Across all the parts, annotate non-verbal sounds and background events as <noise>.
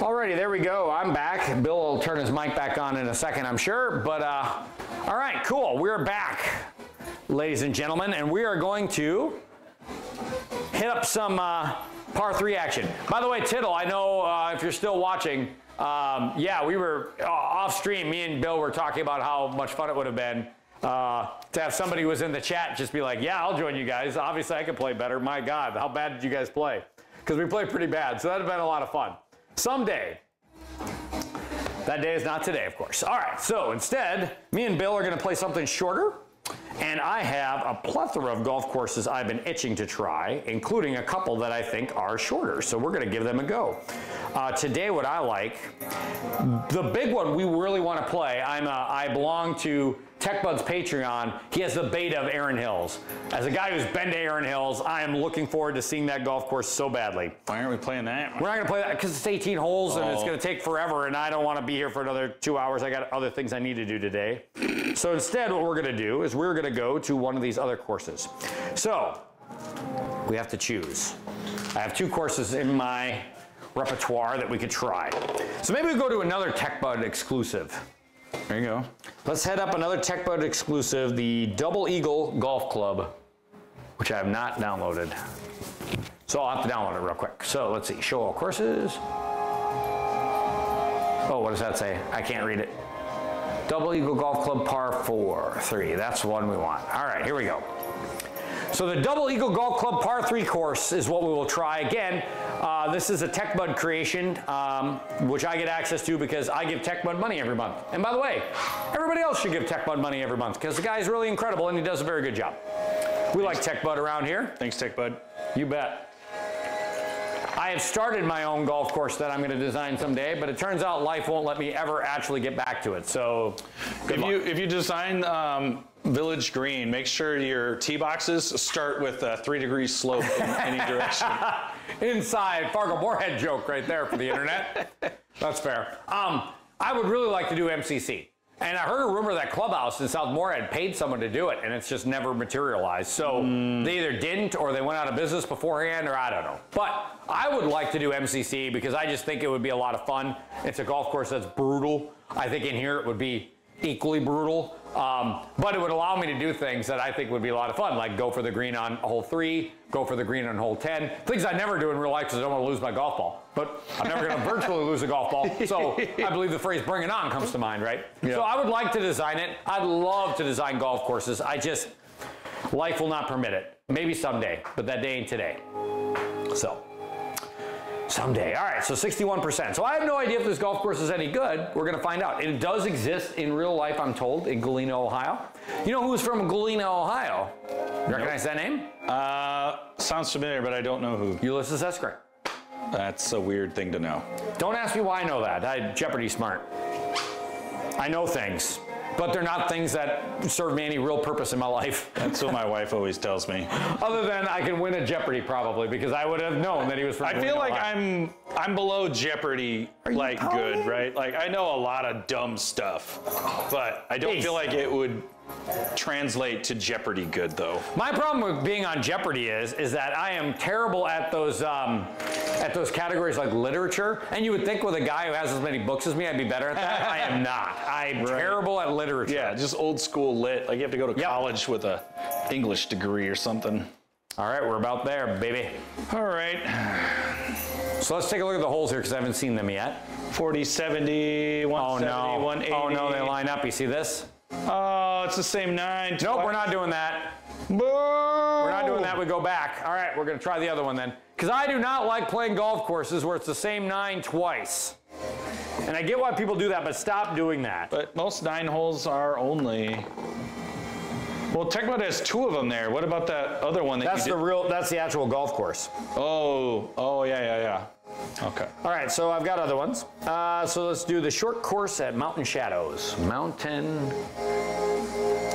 Alrighty, there we go. I'm back. Bill will turn his mic back on in a second, I'm sure. But, uh, all right, cool. We're back, ladies and gentlemen, and we are going to hit up some uh, par three action. By the way, Tittle, I know uh, if you're still watching, um, yeah, we were uh, off stream. Me and Bill were talking about how much fun it would have been uh, to have somebody who was in the chat just be like, yeah, I'll join you guys. Obviously, I can play better. My God, how bad did you guys play? Because we played pretty bad, so that'd have been a lot of fun. Someday. That day is not today, of course. All right, so instead, me and Bill are going to play something shorter. And I have a plethora of golf courses I've been itching to try, including a couple that I think are shorter. So we're going to give them a go. Uh, today, what I like, the big one we really want to play, I'm a, I belong to TekBud's Patreon, he has the beta of Erin Hills. As a guy who's been to Erin Hills, I am looking forward to seeing that golf course so badly. Why aren't we playing that? We're not going to play that because it's 18 holes and it's oh. going to take forever, and I don't want to be here for another two hours. I got other things I need to do today. So instead, what we're going to do is we're going to go to one of these other courses. So we have to choose. I have two courses in my repertoire that we could try. So maybe we go to another TekBud exclusive. There you go. Let's head up another TekBud exclusive, the Double Eagle Golf Club, which I have not downloaded. So I'll have to download it real quick. So let's see, show all courses. Oh, what does that say? I can't read it. Double Eagle Golf Club par four, three. That's the one we want. All right, here we go. So the Double Eagle Golf Club par three course is what we will try. Again, uh, this is a TekBud creation, um, which I get access to because I give TekBud money every month. And by the way, everybody else should give TekBud money every month because the guy is really incredible and he does a very good job. We like TekBud around here. Thanks, TekBud. You bet. I have started my own golf course that I'm going to design someday, but it turns out life won't let me ever actually get back to it. So, if luck. you if you design um, Village Green, make sure your tee boxes start with a three degree slope in <laughs> any direction. <laughs> Inside Fargo Moorhead joke right there for the internet. <laughs> That's fair. Um, I would really like to do MCC. And I heard a rumor that Clubhouse in South had paid someone to do it, and it's just never materialized. So mm. they either didn't or they went out of business beforehand, or I don't know. But I would like to do MCC because I just think it would be a lot of fun. It's a golf course that's brutal. I think in here it would be equally brutal. Um, but it would allow me to do things that I think would be a lot of fun, like go for the green on hole three, go for the green on hole 10. Things I never do in real life because I don't want to lose my golf ball. But I'm never going to virtually lose a golf ball. So I believe the phrase bring it on comes to mind, right? Yeah. So I would like to design it. I'd love to design golf courses. I just, life will not permit it. Maybe someday, but that day ain't today. So. Someday. All right, so 61%. So I have no idea if this golf course is any good. We're going to find out. It does exist in real life, I'm told, in Galena, Ohio. You know who's from Galena, Ohio? You recognize that name? Uh, sounds familiar, but I don't know who. Ulysses S. Grant. That's a weird thing to know. Don't ask me why I know that. I Jeopardy smart. I know things but they're not things that serve me any real purpose in my life. That's what my wife always tells me. <laughs> Other than I can win a Jeopardy probably because I would have known that he was from. I feel like I'm I'm below Jeopardy like good, right? Like I know a lot of dumb stuff, but I don't feel like it would translate to Jeopardy good though. My problem with being on Jeopardy is is that I am terrible at those um, at those categories like literature. And you would think with a guy who has as many books as me, I'd be better at that. I am not. I'm right. terrible at literature. Yeah, just old school lit. Like you have to go to yep. college with a English degree or something. All right, we're about there, baby. All right. So let's take a look at the holes here because I haven't seen them yet. 40, 70, 170, oh, no. 180. Oh no, they line up. You see this? Oh, it's the same nine. Nope, we're not doing that. Boo! We're not doing that. We go back. All right, we're going to try the other one then. Because I do not like playing golf courses where it's the same nine twice. And I get why people do that, but stop doing that. But most nine holes are only. Well, TekBud has two of them there. What about that other one that that's the real. That's the actual golf course. Oh, oh yeah, yeah, yeah. Okay. All right, so I've got other ones. Uh, so let's do the short course at Mountain Shadows. Mountain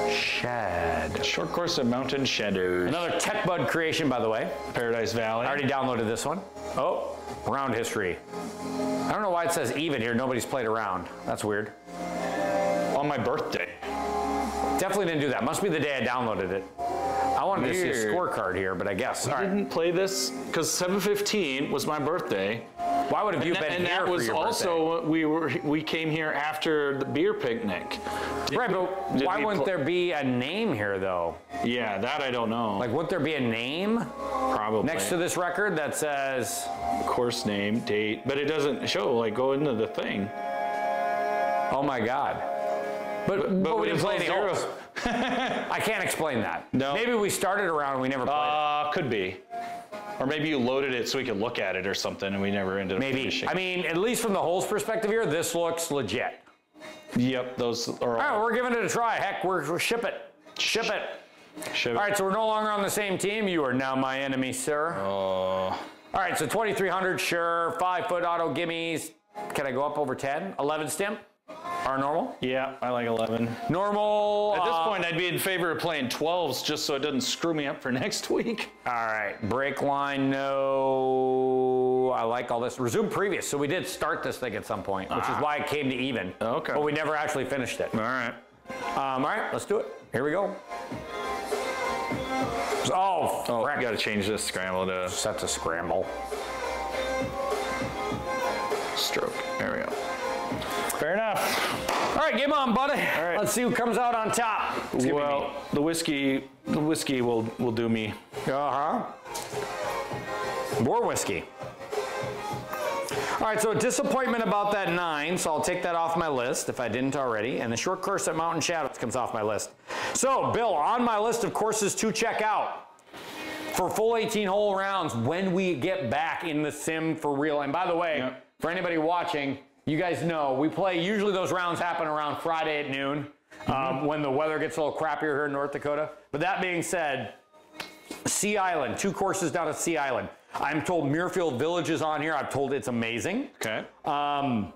Shad. Short course at Mountain Shadows. Another TekBud creation, by the way. Paradise Valley. I already downloaded this one. Oh, round history. I don't know why it says even here. Nobody's played around. That's weird. On my birthday. Definitely didn't do that. Must be the day I downloaded it. I wanted Weird. to see a scorecard here, but I guess. I didn't play this because 715 was my birthday, Why would have you And, been that- and here that for was also we were we came here after the beer picnic. birthday? Right, but Did why wouldn't there be a name here though? Yeah, that I don't know. Like, wouldn't there be a name probably next to this record that says? course name, date, but it doesn't show. Like go into the thing. Oh my God. But, but, we didn't play any zero. holes. <laughs> I can't explain that. No. Maybe we started around and we never played. it. Uh, could be. Or maybe you loaded it so we could look at it or something, and we never ended up Maybe. finishing. I mean, at least from the holes perspective here, this looks legit. yep, those are all. All right, we're giving it a try. Heck, we're, we're ship it. Ship it. Ship it. All right, so we're no longer on the same team. You are now my enemy, sir. Uh, All right, so 2,300, sure. Five foot auto gimmies. Can I go up over 10? 11 stimp? Our normal? yeah, I like 11. Normal. At this uh, point, I'd be in favor of playing 12s just so it doesn't screw me up for <laughs> next week. All right, break line, no. I like all this. Resume previous. So we did start this thing at some point, which is why it came to even. Okay. But we never actually finished it. All right. Um, all right, let's do it. Here we go. Oh, Oh, crap. I got to change this scramble to Set to scramble. stroke. There we go. Fair enough. Right, game on, buddy. All right. Let's see who comes out on top. Well, the whiskey, the whiskey will will do me. me. Uh-huh. More whiskey. All right, so a disappointment about that nine, so I'll take that off my list if I didn't already. And the short course at Mountain Shadows comes off my list. So, Bill, on my list of courses to check out for full 18 hole rounds when we get back in the sim for real. And by the way, Yep. for anybody watching, you guys know we play, usually those rounds happen around Friday at noon um, when the weather gets a little crappier here in North Dakota. But that being said, Sea Island, two courses down at Sea Island. I'm told Muirfield Village is on here. I've told it's amazing. Okay. Um,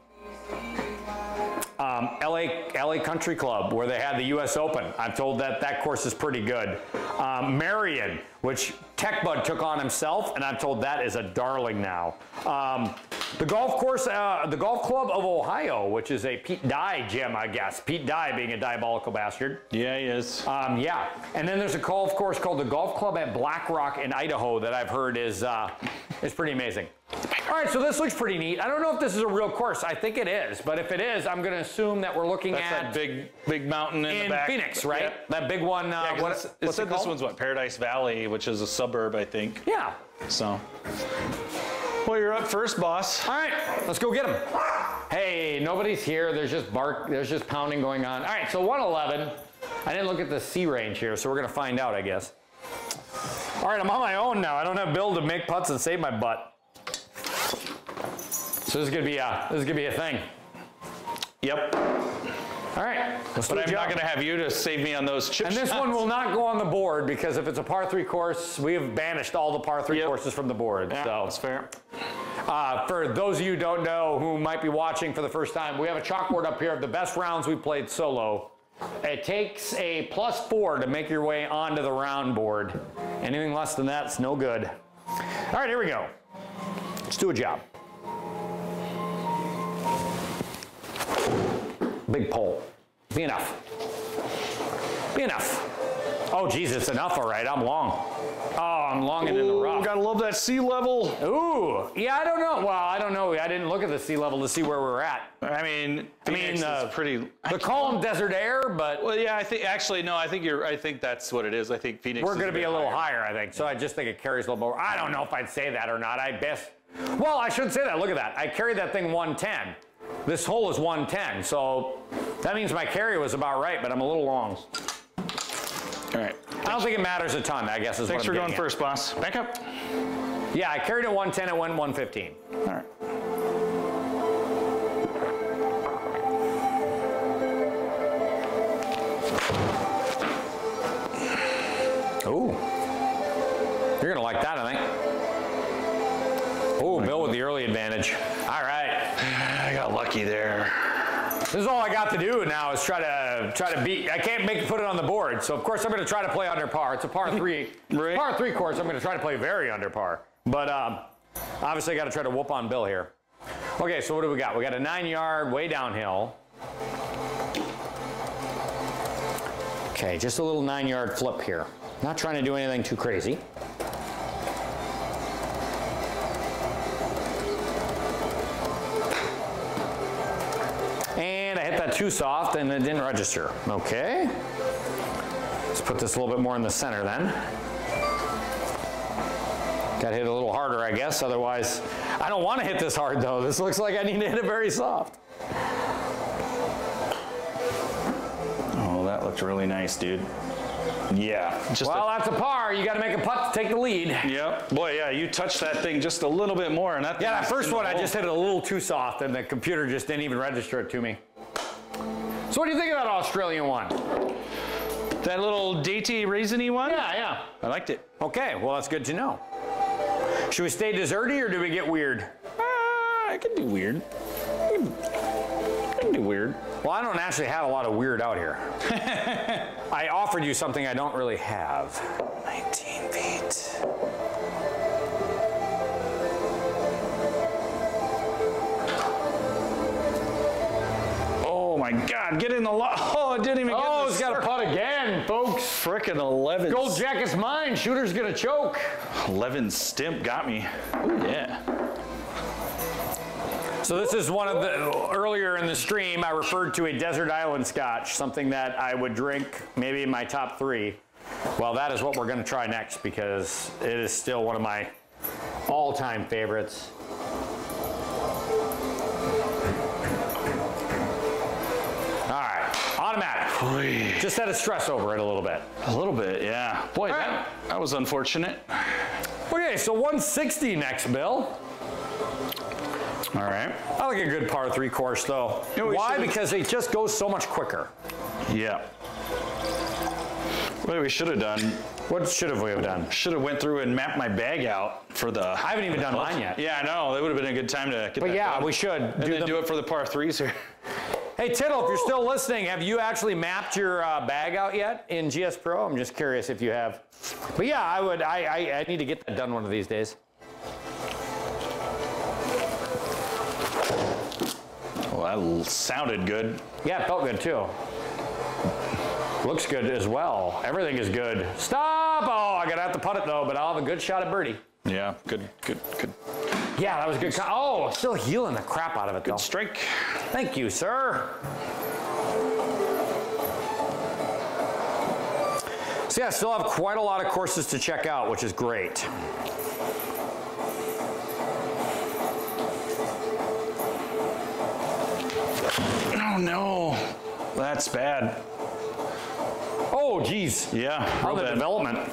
um, LA, LA Country Club, where they had the U.S. Open. I'm told that that course is pretty good. Um, Merion, which TekBud took on himself, and I'm told that is a darling now. Um, the golf course, uh, the Golf Club of Ohio, which is a Pete Dye gem, I guess. Pete Dye being a diabolical bastard. yeah, he is. Um, yeah, and then there's a golf course called the Golf Club at Black Rock in Idaho that I've heard is uh, is pretty amazing. All right, so this looks pretty neat. I don't know if this is a real course. I think it is, but if it is, I'm going to assume that we're looking That's at that big big mountain in, in the back. Phoenix, right? That big one. Uh, Yeah, what, it what's said it this one's what Paradise Valley, which is a suburb, I think. Yeah. So. Well, you're up first, boss. All right, let's go get him. Hey, nobody's here. There's just bark. There's just pounding going on. All right, so 111. I didn't look at the C range here, so we're gonna find out, I guess. All right, I'm on my own now. I don't have Bill to make putts and save my butt. So this is gonna be a this is gonna be a thing. Yep. All right, But I'm not going to have you to save me on those chip And this shots. one will not go on the board because if it's a par three course, we have banished all the par three Yep. courses from the board. Yeah, so that's fair. Uh, for those of you who don't know who might be watching for the first time, we have a chalkboard up here of the best rounds we played solo. It takes a plus four to make your way onto the round board. Anything less than that's no good. All right, here we go. Let's do a job. Big pole. Be enough. Be enough. Oh, geez, it's enough, all right. I'm long. Oh, I'm long and in the Ooh, rough. gotta love that sea level. Ooh, yeah, I don't know. Well, I don't know. I didn't look at the sea level to see where we're at. I mean, I mean, Phoenix uh, is pretty. The calm desert air, but Well, yeah, I think actually no. I think you're. I think that's what it is. I think Phoenix. we're going to be a little higher, I think. So I just think it carries a little more. I don't know if I'd say that or not. I best. Well, I should say that. Look at that. I carried that thing 110. This hole is 110, so that means my carry was about right, but I'm a little long. All right. I don't think it matters a ton. I guess is Thanks what for I'm going at. first, boss. Back up. Yeah, I carried it 110. It went 115. All right. Got to do now is try to try to beat. I can't make put it on the board, so of course I'm going to try to play under par. It's a par three, <laughs> Right. par three course. I'm going to try to play very under par, but um, obviously I got to try to whoop on Bill here. Okay, so what do we got? We got a nine yard way downhill. Okay, just a little nine yard flip here. Not trying to do anything too crazy. That too soft and it didn't register. Okay. Let's put this a little bit more in the center then. Got to hit a little harder, I guess. Otherwise, I don't want to hit this hard though. This looks like I need to hit it very soft. Oh, that looked really nice, dude. Yeah. Just Well, a, that's a par. You got to make a putt to take the lead. yep. Boy, yeah, you touched that thing just a little bit more, and that. Yeah, that first one I just hit it a little too soft, and the computer just didn't even register it to me. So, what do you think of that Australian one? That little dainty raisiny one. Yeah, yeah. I liked it. Okay, well, that's good to know. Should we stay desserty or do we get weird? Uh, I can do weird. I can, I can do weird. Well, I don't actually have a lot of weird out here. <laughs> I offered you something I don't really have. 19 feet. My God! Get in the lot. <laughs> Oh, it didn't even get. Oh, the he's got a putt again, folks. Frickin' 11. Gold jacket's mine. Shooter's gonna choke. 11 stimp got me. Ooh, yeah. So this is one of the earlier in the stream I referred to a desert island scotch, something that I would drink maybe in my top three. Well, that is what we're going to try next because it is still one of my all-time favorites. Automatic. Just had a stress over it a little bit. A little bit, yeah. Boy, that, right. that was unfortunate. Okay, so 160 next, Bill. All right. I like a good par three course though. You know, Why? Because it just goes so much quicker. Yeah. What we should have done, What should have we have done? should have went through and mapped my bag out for the. I haven't even done mine yet. Yeah, I know. That would have been a good time to get But yeah, done. we should And do then do it for the par threes here. <laughs> Hey Tittle, if you're still listening, have you actually mapped your uh, bag out yet in GSPro? I'm just curious if you have. But yeah, I would. I, I, I need to get that done one of these days. Well, that l- sounded good. Yeah, it felt good too. Looks good as well. Everything is good. Stop! Oh, I gotta have to putt it though, but I'll have a good shot at birdie. Yeah, good, good, good. Yeah, that was a good. Oh, still healing the crap out of it though. Strike. Thank you, sir. So yeah, I still have quite a lot of courses to check out, which is great. Oh no, that's bad. Oh, geez. Yeah, real the bad. development.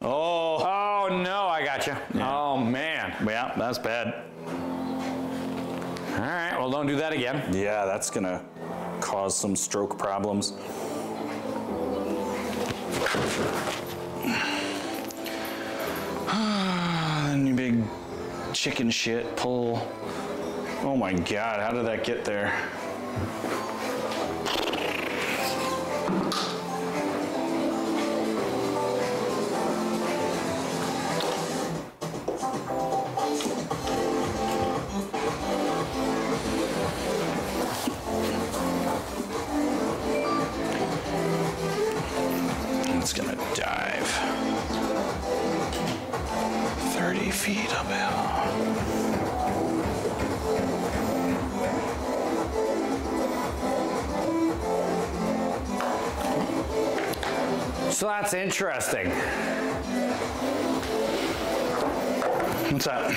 Oh, Oh no, I got you. Oh man. yeah, that's bad. All right, well, don't do that again. Yeah, that's gonna cause some stroke problems. <sighs> then you big chicken shit pull. Oh my god, how did that get there? It's gonna dive 30 feet uphill. So that's interesting. What's that?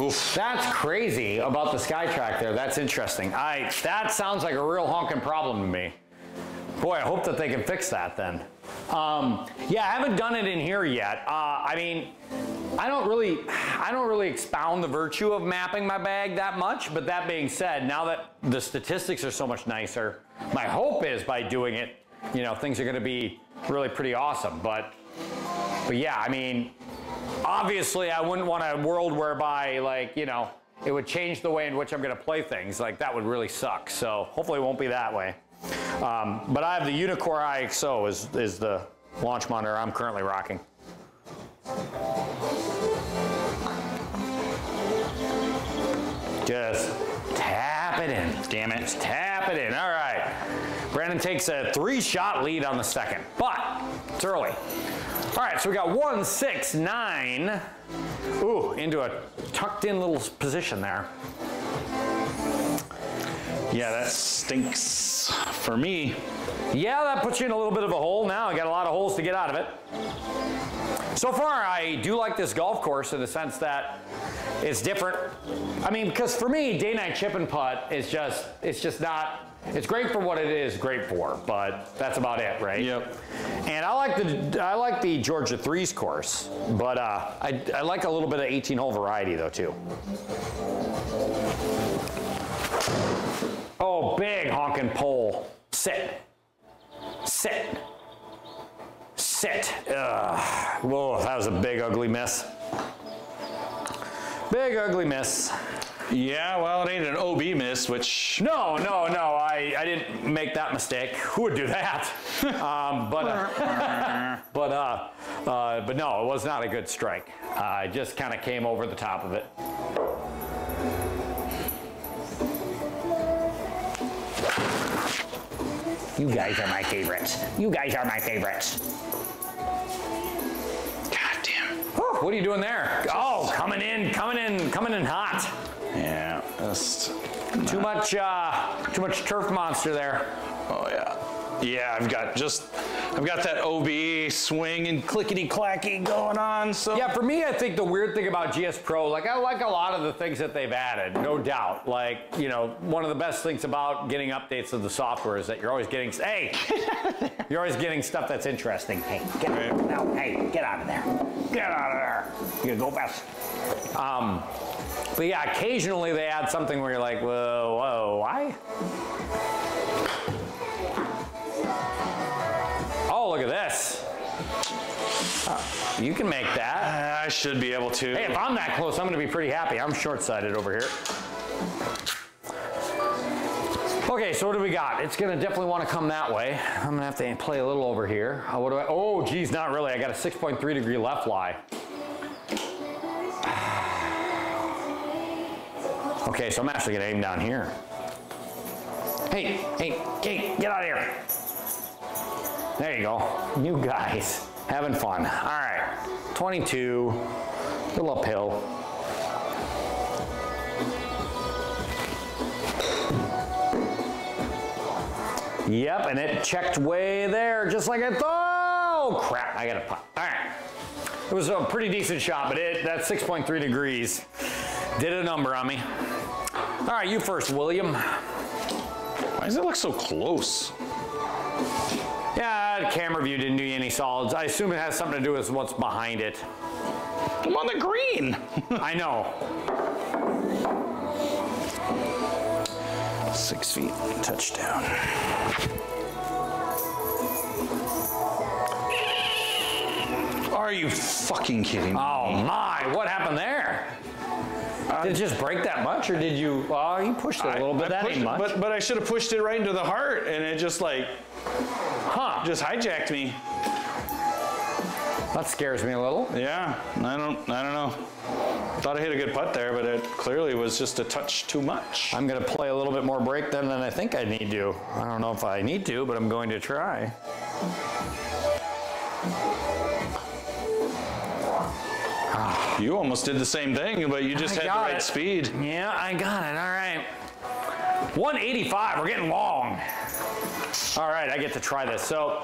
Oof. That's crazy about the SkyTrak there. That's interesting. I that sounds like a real honking problem to me. Boy, I hope that they can fix that then. Um, yeah, I haven't done it in here yet. Uh, I mean, I don't really, I don't really expound the virtue of mapping my bag that much. But that being said, now that the statistics are so much nicer, my hope is by doing it, you know, things are going to be really pretty awesome. But, but yeah, I mean, obviously I wouldn't want a world whereby like, you know, it would change the way in which I'm going to play things. Like that would really suck. So hopefully it won't be that way. Um, but I have the Uneekor EYE XO is, is the launch monitor I'm currently rocking. Just tap it in. Damn it. Just tap it in. All right. Brandon takes a three shot lead on the second, but it's early. All right, so we got one, six, nine. Ooh, into a tucked in little position there. Yeah, that stinks for me. Yeah, that puts you in a little bit of a hole now. I got a lot of holes to get out of it. So far, I do like this golf course in the sense that it's different. I mean, because for me, day night chip and putt is just, it's just not, it's great for what it is great for, but that's about it, right? Yep. And I like the, I like the Georgia Threes course, but uh, I, I like a little bit of 18 hole variety though too. Oh, big honking pole. Sit. Sit. Sit. Ugh. Whoa, that was a big ugly miss. Big ugly miss. Yeah, well, it ain't an OB miss, which No, no, no. I, I didn't make that mistake. Who would do that? <laughs> um, but uh, <laughs> but uh, uh, but no, it was not a good strike. Uh, I just kind of came over the top of it. You guys are my favorites. You guys are my favorites. God damn. Whew, what are you doing there? Oh, coming in, coming in, coming in hot. Yeah, just. Too much, uh, too much turf monster there. Oh yeah. Yeah, I've got just, I've got that OB swing and clickety clacky going on. So Yeah, for me, I think the weird thing about GSPro, like I like a lot of the things that they've added, no doubt. Like, you know, one of the best things about getting updates of the software is that you're always getting, hey, <laughs> you're always getting stuff that's interesting. Hey, get Right. no, hey, get out of there. Get out of there. You go fast. Um, but yeah, occasionally they add something where you're like, whoa, whoa, why? Uh, you can make that. I should be able to. Hey, if I'm that close, I'm going to be pretty happy. I'm short-sighted over here. Okay, so what do we got? It's going to definitely want to come that way. I'm going to have to play a little over here. Uh, what do I? Oh, geez, not really. I got a 6.3 degree left lie. Okay, so I'm actually going to aim down here. Hey, hey, hey, get out of here. There you go. You guys having fun. All right, 22, little uphill. Yep, and it checked way there, just like I thought. Oh crap! I got to pop. All right, it was a pretty decent shot, but it that 6.3 degrees did a number on me. All right, you first, William. Why does it look so close? Yeah, the camera view didn't do you any solids. I assume it has something to do with what's behind it. I'm on the green. <laughs> I know. Six feet, touchdown. Are you fucking kidding me? Oh my, what happened there? Uh, did it just break that much, or did you? Oh, you pushed it a little bit. I that pushed ain't much. But, but I should have pushed it right into the heart, and it just like huh? just hijacked me. That scares me a little. Yeah, I don't, I don't know. Thought I hit a good putt there, but it clearly was just a touch too much. I'm gonna play a little bit more break then than I think I need to. I don't know if I need to, but I'm going to try. You almost did the same thing, but you just I had the right it. speed. Yeah, I got it. All right. 185. We're getting long. All right, I get to try this. So,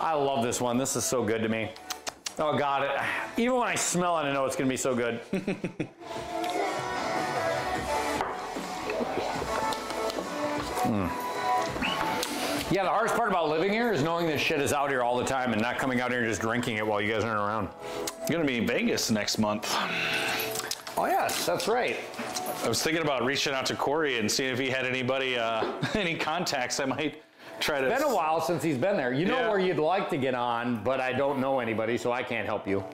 I love this one. This is so good to me. Oh, got it. Even when I smell it, I know it's gonna be so good. <laughs> Mm. Yeah, the hardest part about living here is knowing this shit is out here all the time and not coming out here and just drinking it while you guys aren't around. I'm gonna be in Vegas next month. Oh yes, that's right. I was thinking about reaching out to Corey and seeing if he had anybody, uh, <laughs> any contacts I might try to. Been a while since he's been there. You know Yeah. where you'd like to get on, but I don't know anybody, so I can't help you.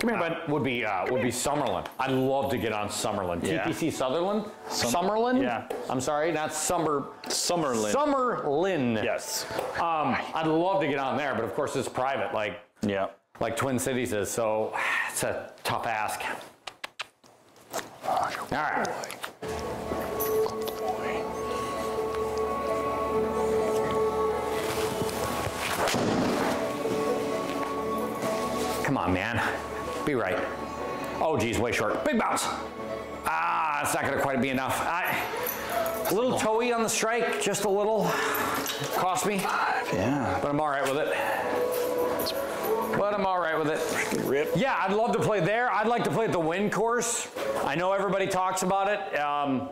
Come here, bud. Would be uh, would be Summerlin. I'd love to get on Summerlin. Yeah. TPC Sutherland. Sum- Summerlin. yeah. I'm sorry, not Summer. Summerlin. Summerlin. yes. Um, I'd love to get on there, but of course it's private, like Yeah. like Twin Cities is. So <sighs> it's a tough ask. All right. Come on, man. Be right. Oh, geez, way short. Big bounce. Ah, it's not going to quite be enough. I, A little toey on the strike, just a little. Cost me, Yeah. but I'm all right with it. But I'm all right with it. Rip. Yeah, I'd love to play there. I'd like to play at the Wynn Course. I know everybody talks about it. Um,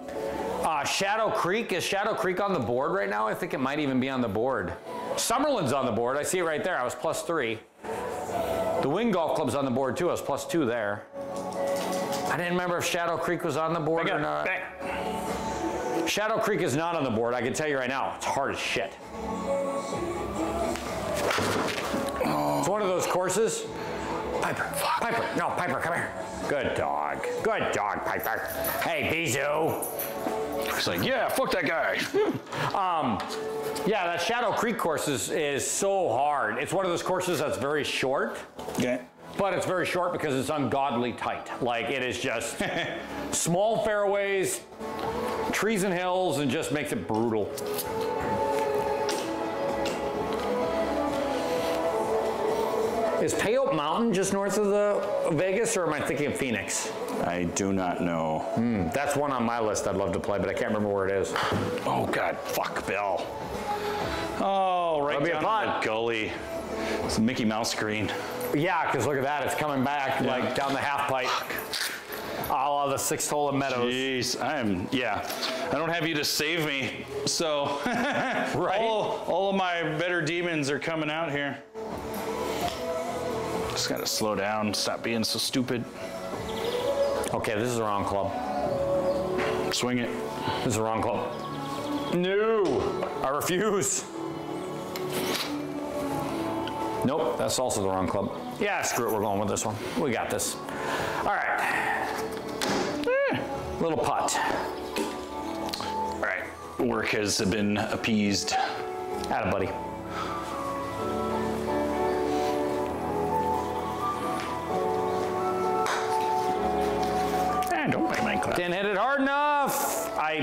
uh, Shadow Creek is Shadow Creek on the board right now? I think it might even be on the board. Summerlin's on the board. I see it right there. I was plus three. The Wynn Golf Club's on the board too. I was plus two there. I didn't remember if Shadow Creek was on the board or not. Shadow Creek is not on the board. I can tell you right now. It's hard as shit. It's one of those courses. Piper, Piper, no, Piper, come here. Good dog. Good dog, Piper. Hey, Bijou. It's like, yeah, fuck that guy. <laughs> Um, yeah, that Shadow Creek course is, is so hard. It's one of those courses that's very short, okay. but it's very short because it's ungodly tight. Like it is just <laughs> small fairways, trees and hills, and just makes it brutal. Is Paiute Mountain just north of the Vegas, or am I thinking of Phoenix? I do not know. Hmm, that's one on my list I'd love to play, but I can't remember where it is. Oh God, fuck Bill. Oh, right That'll be a down putt. the gully. It's a Mickey Mouse green. Yeah, because look at that, it's coming back like down the half pipe. All of the six hole in Meadows. Jeez, I am. Yeah, I don't have you to save me, so <laughs> Right? all, all of my better demons are coming out here. Just gotta slow down, stop being so stupid. Okay, this is the wrong club. Swing it. This is the wrong club. No, I refuse. Nope, that's also the wrong club. Yeah, screw it, we're going with this one. We got this. All right. Eh, Little putt. All right, work has been appeased. Atta buddy. Don't my clap. Didn't hit it hard enough. I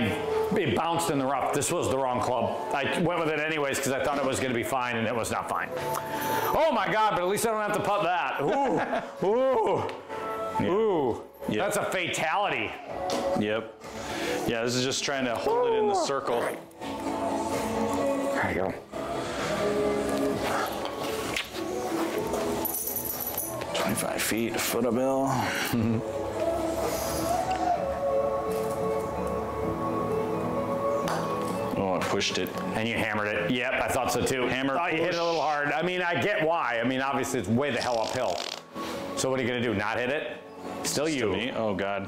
it bounced in the rough. This was the wrong club. I went with it anyways because I thought it was going to be fine, and it was not fine. Oh my God! But at least I don't have to putt that. Ooh, <laughs> ooh, ooh. Yeah. That's a fatality. Yep. Yeah, this is just trying to hold it in the circle. There you go. Twenty-five feet, foot a bill. <laughs> pushed it. And you hammered it. Yep, I thought so too. Hammer Thought you hit it a little hard. I mean, I get why. I mean, obviously it's way the hell uphill. So what are you gonna do? Not hit it? Still you. Me? Oh God.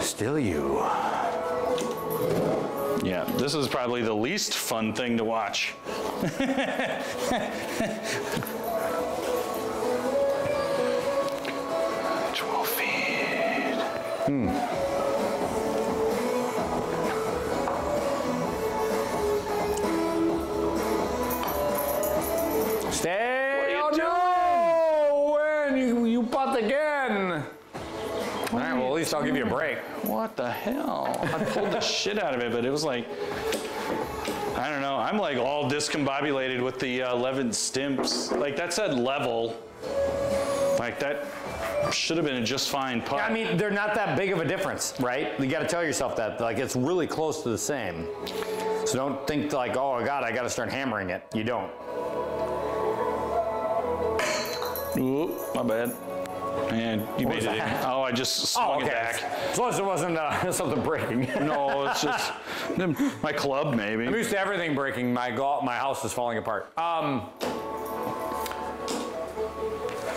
Still you. Yeah, this is probably the least fun thing to watch. <laughs> Twelve feet. Stay. I'll give you a break. What the hell? I pulled the shit out of it, but it was like, I don't know. I'm like all discombobulated with the uh, 11 stimps. Like that said level. Like that should have been a just fine putt. I mean, they're not that big of a difference, right? You got to tell yourself that. Like, it's really close to the same. So don't think like, oh God, I got to start hammering it. You don't. Ooh, my bad. Man, you made was it that? Oh, I just swung Oh, it okay. back. As long as it wasn't uh, <laughs> something breaking. <laughs> No, it's just my club, maybe. I'm used to everything breaking. My golf, my house is falling apart. Um,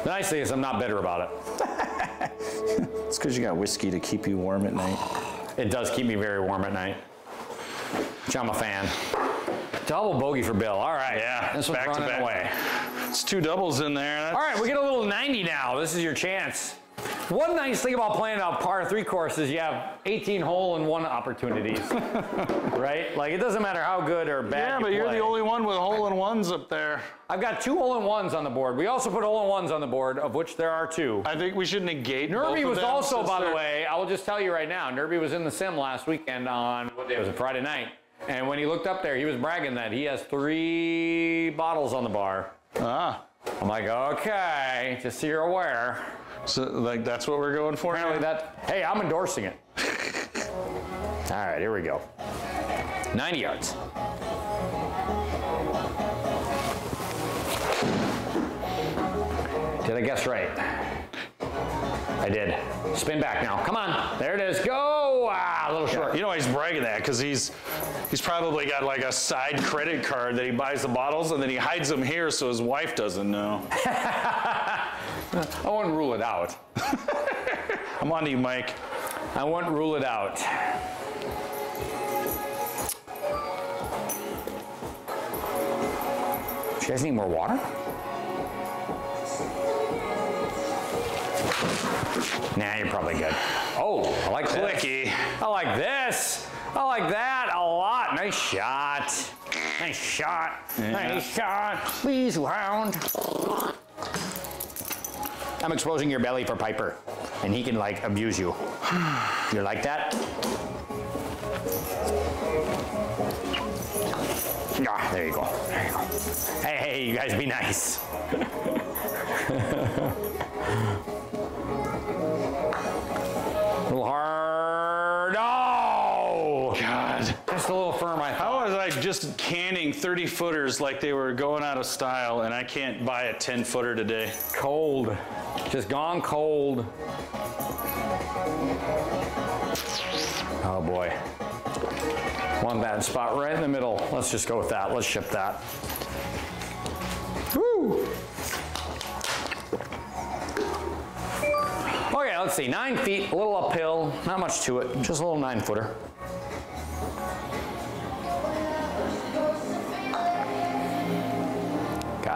the nice thing is I'm not bitter about it. <laughs> It's because you got whiskey to keep you warm at night. <sighs> It does keep me very warm at night. Which I'm a fan. Double bogey for Bill. All right. Yeah, This one's back to running back. away. It's two doubles in there. That's- All right, we get a little 90 now. This is your chance. One nice thing about playing a par three course is you have 18 hole in one opportunities, <laughs> right? Like it doesn't matter how good or bad. Yeah, you but you're the only one with hole in ones up there. I've got two hole in ones on the board. We also put hole in ones on the board, of which there are two. I think we should negate. Nerby was also, by the way, I will just tell you right now, Nerby was in the sim last weekend on what day was it? Friday night. And when he looked up there, he was bragging that he has three bottles on the bar. Ah, I'm like, okay, just so you're aware. so like that's what we're going for. Apparently that, hey, I'm endorsing it. <laughs> All right, here we go. 90 yards. Did I guess right? I did. Spin back now. Come on. There it is. Go. Ah, a little short. You know why he's bragging that? Because he's he's probably got like a side credit card that he buys the bottles and then he hides them here so his wife doesn't know. <laughs> I wouldn't rule it out. <laughs> I'm on to you, Mike. I wouldn't rule it out. Do you guys need more water? Nah, you're probably good. Oh, I like this. Clicky. I like this. I like that a lot. Nice shot. Nice shot. Nice shot. Please round. I'm exposing your belly for Piper, and he can like abuse you. <sighs> You like that? Ah, there you go. There you go. Hey, hey, you guys be nice. <laughs> canning 30 footers like they were going out of style and I can't buy a 10 footer today? Cold. Just gone cold. Oh boy. One bad spot right in the middle. Let's just go with that. Let's ship that. Woo! Okay, let's see. Nine feet, a little uphill, not much to it. Just a little nine footer.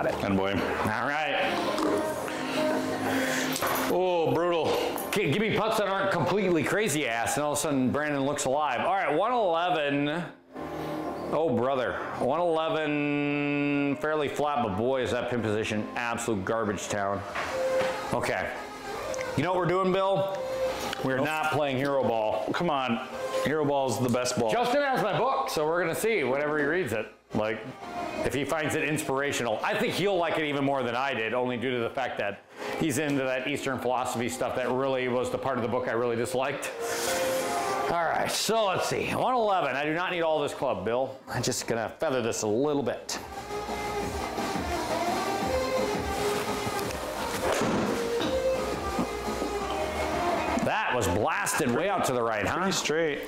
Got it. And boy. All right. Oh, brutal. Okay, give me putts that aren't completely crazy ass, and all of a sudden Brandon looks alive. All right, 111. Oh, brother. 111, fairly flat, but boy, is that pin position absolute garbage town. Okay. You know what we're doing, Bill? We're not playing Hero Ball. Come on. Hero Ball's the best ball. Justin has my book, so we're going to see whenever he reads it. Like, if he finds it inspirational. I think he'll like it even more than I did, only due to the fact that he's into that Eastern philosophy stuff that really was the part of the book I really disliked. All right, so let's see. 111. I do not need all this club, Bill. I'm just going to feather this a little bit. Was blasted way out to the right, huh? Pretty straight.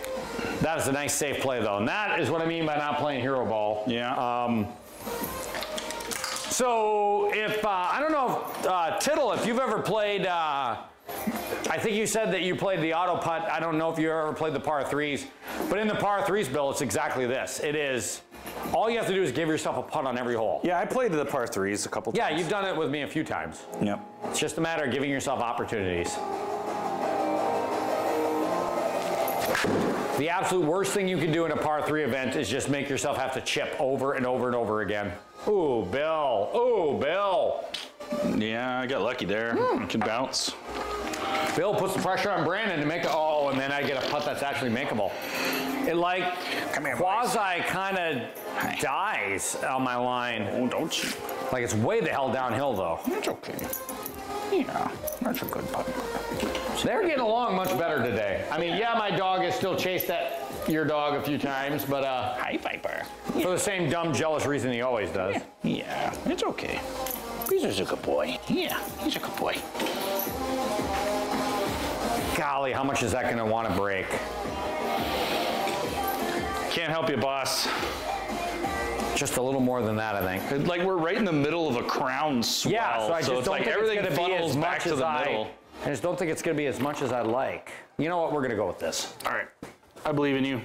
That is a nice safe play though, and that is what I mean by not playing hero ball. Yeah. Um, so if uh, I don't know, if, uh, Tittle, if you've ever played, uh, I think you said that you played the auto putt. I don't know if you ever played the par threes, but in the par threes, Bill, it's exactly this. It is all you have to do is give yourself a putt on every hole. yeah, I played the par threes a couple Yeah, times. you've done it with me a few times. Yep. It's just a matter of giving yourself opportunities. The absolute worst thing you can do in a par three event is just make yourself have to chip over and over and over again. Ooh, Bill. Ooh, Bill. Yeah, I got lucky there. Hmm. Can bounce. Bill puts the pressure on Brandon to make it. Oh, and then I get a putt that's actually makeable. It like Come here, boys. quasi kind of dies on my line. Oh, don't you? Like it's way the hell downhill though. That's okay. Yeah, that's a good putt. They're getting along much better today. I mean, yeah, my dog has still chased that your dog a few times, but uh, Hi, Piper. for the same dumb, jealous reason he always does. Yeah, it's okay. Beezer's a good boy. Yeah, he's a good boy. Golly, how much is that to want to break? Can't help you, boss. Just a little more than that, I think. Like we're right in the middle of a crown swell. Yeah, so I just it's don't like think everything it's going to be funnels as back much to as the I. middle. I just don't think it's going to be as much as I'd like. You know what? We're going to go with this. All right, I believe in you.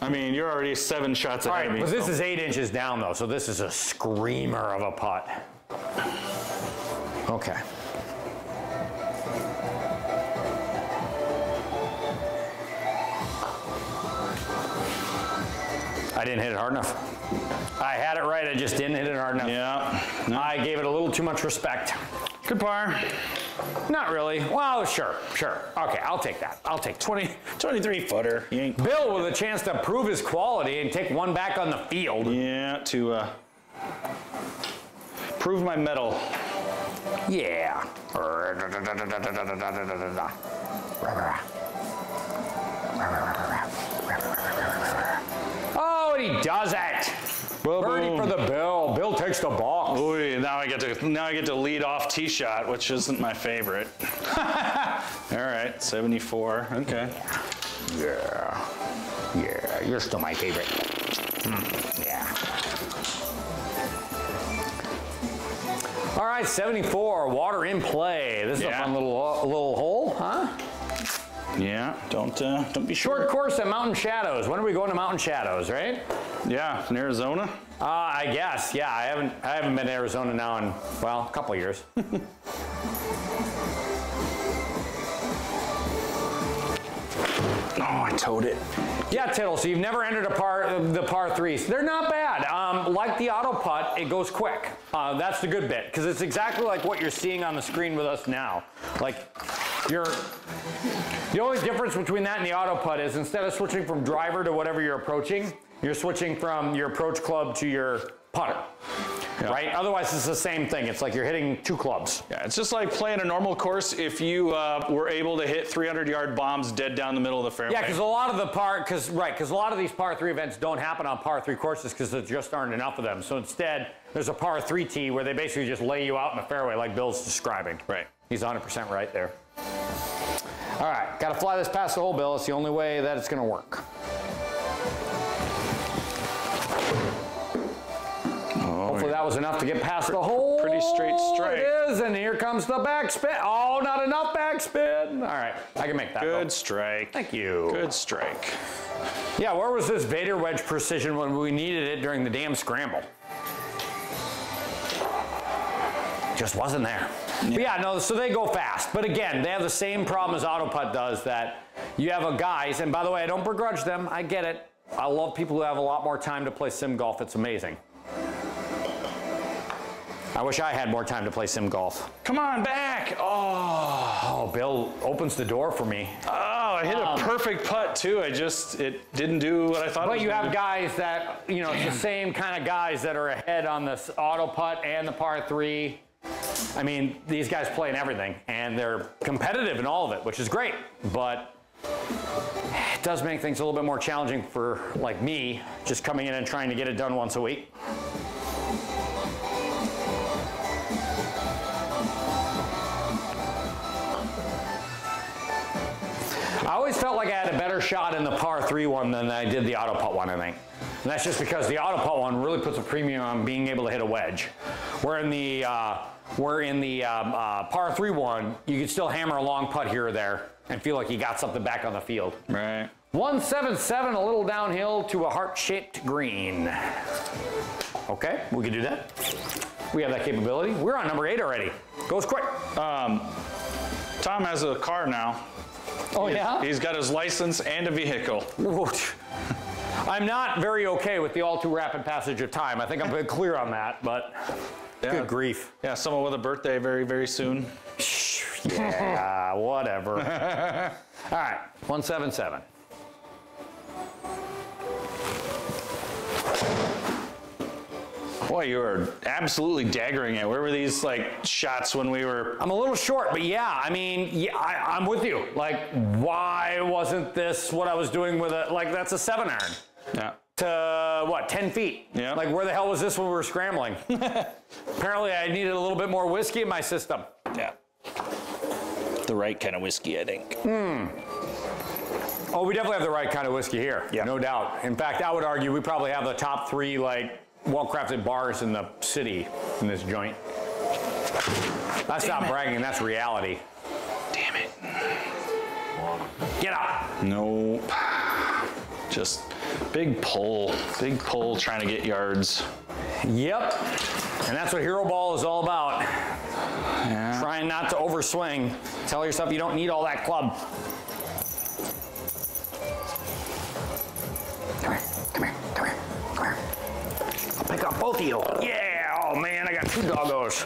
I mean, you're already seven shots ahead right, of me. but this so- is eight inches down though, so this is a screamer of a putt. Okay. I didn't hit it hard enough. I had it right, I just didn't hit it hard enough. Yeah. No. I gave it a little too much respect. Good par. Not really. Well, sure, sure. Okay, I'll take that. I'll take 20. 23 footer. Bill with a chance to prove his quality and take one back on the field. Yeah, to uh, prove my medal. Yeah. Oh, does it. Boom, Birdie boom. for the Bill. Bill takes the box. Ooh, now I get to now I get to lead off tee shot, which isn't my favorite. <laughs> All right, 74. Okay. Yeah. Yeah, you're still my favorite. Hmm, Yeah. All right, 74, water in play. This is a fun little little hole, huh? Yeah. Don't uh, don't be short. Short course at Mountain Shadows. When are we going to Mountain Shadows, right? Yeah, in Arizona. Uh, I guess. Yeah, I haven't I haven't been to Arizona now in well a couple of years. <laughs> Oh, I towed it. Yeah, Tittle. So you've never entered a par the par threes. They're not bad. Um, like the auto putt, it goes quick. Uh, that's the good bit because it's exactly like what you're seeing on the screen with us now. Like you're. The only difference between that and the auto putt is instead of switching from driver to whatever you're approaching, you're switching from your approach club to your putter. Right? Otherwise, it's the same thing. It's like you're hitting two clubs. Yeah, it's just like playing a normal course if you uh, were able to hit 300 yard bombs dead down the middle of the fairway. Yeah, because a lot of the par, because right, because a lot of these par three events don't happen on par three courses because there just aren't enough of them. So instead, there's a par three tee where they basically just lay you out in the fairway like Bill's describing. Right. He's 100% right there. All right, got to fly this past the hole, Bill. It's the only way that it's going to work. Hopefully that was enough to get past the hole. pretty straight strike. It is, and here comes the backspin. Oh, not enough backspin. All right, I can make that. Good strike. Thank you. Good strike. Yeah, where was this Vader wedge precision when we needed it during the damn scramble? Just wasn't there. But yeah, no, so they go fast. But again, they have the same problem as Autoputt does that you have a guys, and by the way, I don't begrudge them. I get it. I love people who have a lot more time to play sim golf. It's amazing. I wish I had more time to play sim golf. Come on, back. Oh, Oh, Bill opens the door for me. oh I hit a um, perfect putt too. I just, it didn't do what I thought it But you have do. guys that, you know, it's the same kind of guys that are ahead on this auto putt and the par three. I mean, these guys play in everything and they're competitive in all of it, which is great. But it does make things a little bit more challenging for like me, just coming in and trying to get it done once a week. Felt like I had a better shot in the par three one than I did the auto putt one, I think. And that's just because the auto putt one really puts a premium on being able to hit a wedge. Where in the, uh, where in the um, uh, par three one, you could still hammer a long putt here or there and feel like you got something back on the field. Right. 177, a little downhill to a heart-shaped green. Okay, we can do that. We have that capability. We're on number eight already. Goes quick. Tom has a car now. Oh yeah? He's got his license and a vehicle. <laughs> I'm not very okay with the all too rapid passage of time. I think I'm clear on that, but Yeah. good grief. Yeah, someone with a birthday very, very soon. <laughs> Yeah, whatever. <laughs> All right, 177. Boy, you were absolutely daggering it. Where were these like shots when we were? I'm a little short, but yeah, I mean, yeah, I, I'm with you. Like, why wasn't this what I was doing with it? like, that's a seven iron Yeah. to what, 10 feet? Yeah. Like, where the hell was this when we were scrambling? <laughs> Apparently, I needed a little bit more whiskey in my system. Yeah. The right kind of whiskey, I think. Hmm oh, we definitely have the right kind of whiskey here. Yeah. No doubt. In fact, I would argue we probably have the top three, like, well-crafted bars in the city in this joint. That's not bragging, that's reality. Damn it. Get up. Nope. Just big pull, big pull trying to get yards. Yep. And that's what Hero Ball is all about. Yeah. Trying not to overswing. Tell yourself you don't need all that club. Both of you. Yeah, oh man, I got two doggos.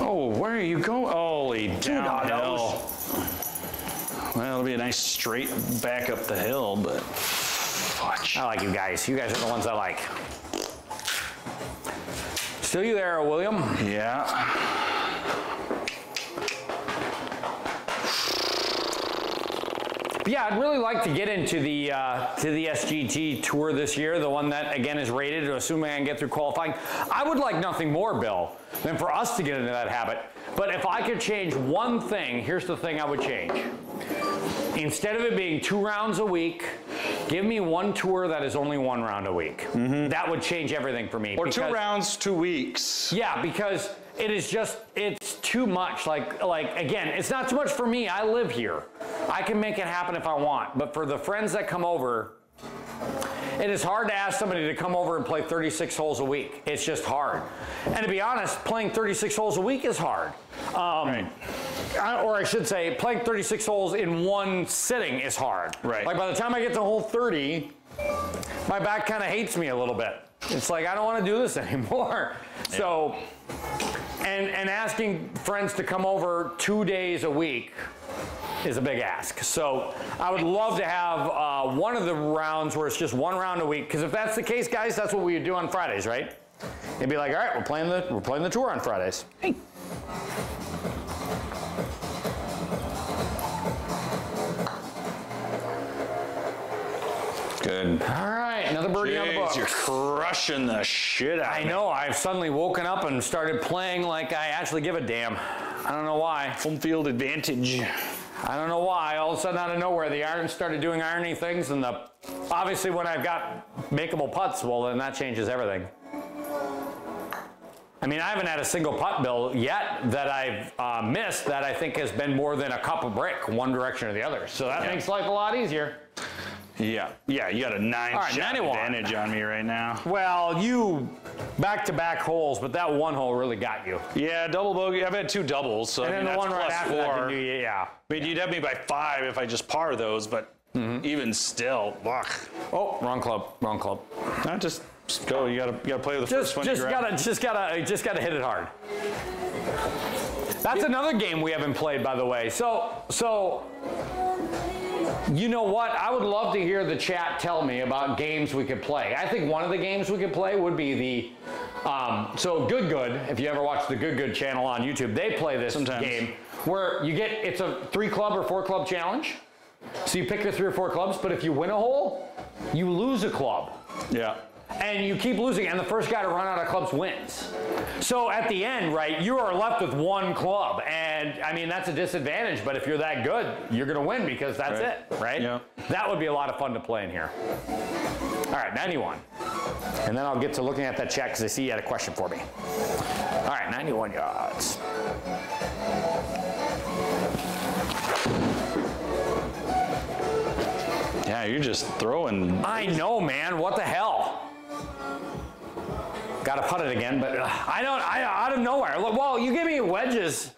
Oh, where are you going? Holy downhill. doggos. Well, it'll be a nice straight back up the hill, but fudge. I like you guys. You guys are the ones I like. Still you there, William? Yeah. But yeah, I'd really like to get into the uh, to the SGT tour this year, the one that again is rated, assuming I can get through qualifying. I would like nothing more, Bill, than for us to get into that habit. But if I could change one thing, here's the thing I would change. Instead of it being two rounds a week, give me one tour that is only one round a week. That would change everything for me. Or two rounds, two weeks. yeah, because it is just it's too much. Like like again, it's not too much for me. I live here. I can make it happen if I want. But for the friends that come over, it is hard to ask somebody to come over and play 36 holes a week. It's just hard. And to be honest, playing 36 holes a week is hard. Um, Right. I- or I should say, playing 36 holes in one sitting is hard. Right. Like by the time I get to hole 30, my back kind of hates me a little bit. It's like I don't want to do this <laughs> anymore. So, and and asking friends to come over two days a week is a big ask. So I would love to have uh, one of the rounds where it's just one round a week. Because if that's the case, guys, that's what we would do on Fridays, right? It'd be like, all right, we're playing the we're playing the tour on Fridays. Hey. Good. All right, another birdie on the Jeez, books. you're crushing the shit out I of me. know. I've suddenly woken up and started playing like I actually give a damn. I don't know why. Home field advantage. I don't know why. All of a sudden, out of nowhere, the irons started doing irony things, and the obviously when I've got makeable putts, well, then that changes everything. I mean, I haven't had a single putt bill yet that I've uh, missed that I think has been more than a cup of brick, one direction or the other. So that Yeah. makes life a lot easier. Yeah, yeah, you got a nine All right, shot 91. advantage on me right now. Well, you back-to-back holes, but that one hole really got you. Yeah, double bogey. I've had two doubles, so And I then mean, the that's one right after four. that, you? yeah. I mean, you'd have me by five if I just par those, but Mm-hmm. even still, ugh. Oh, wrong club, wrong club. Not just, just go. You gotta, you gotta play with the Just, first one. just gotta, just gotta, just gotta hit it hard. That's another game we haven't played, by the way. So, so, you know what? I would love to hear the chat tell me about games we could play. I think one of the games we could play would be the, um, so Good Good. If you ever watch the Good Good channel on YouTube, they play this Sometimes. game where you get it's a three club or four club challenge. So you pick the three or four clubs, but if you win a hole, you lose a club Yeah. And you keep losing, and the first guy to run out of clubs wins. So at the end, right, you are left with one club, and I mean that's a disadvantage. But if you're that good, you're gonna win because that's Right. it, right? Yeah. That would be a lot of fun to play in here. All right, 91, and then I'll get to looking at that check because I see you had a question for me. All right, 91 yards. Yeah, you're just throwing. I know, man. What the hell? Got to putt it again, but uh, I don't. I out of nowhere. Look, Well, you give me wedges,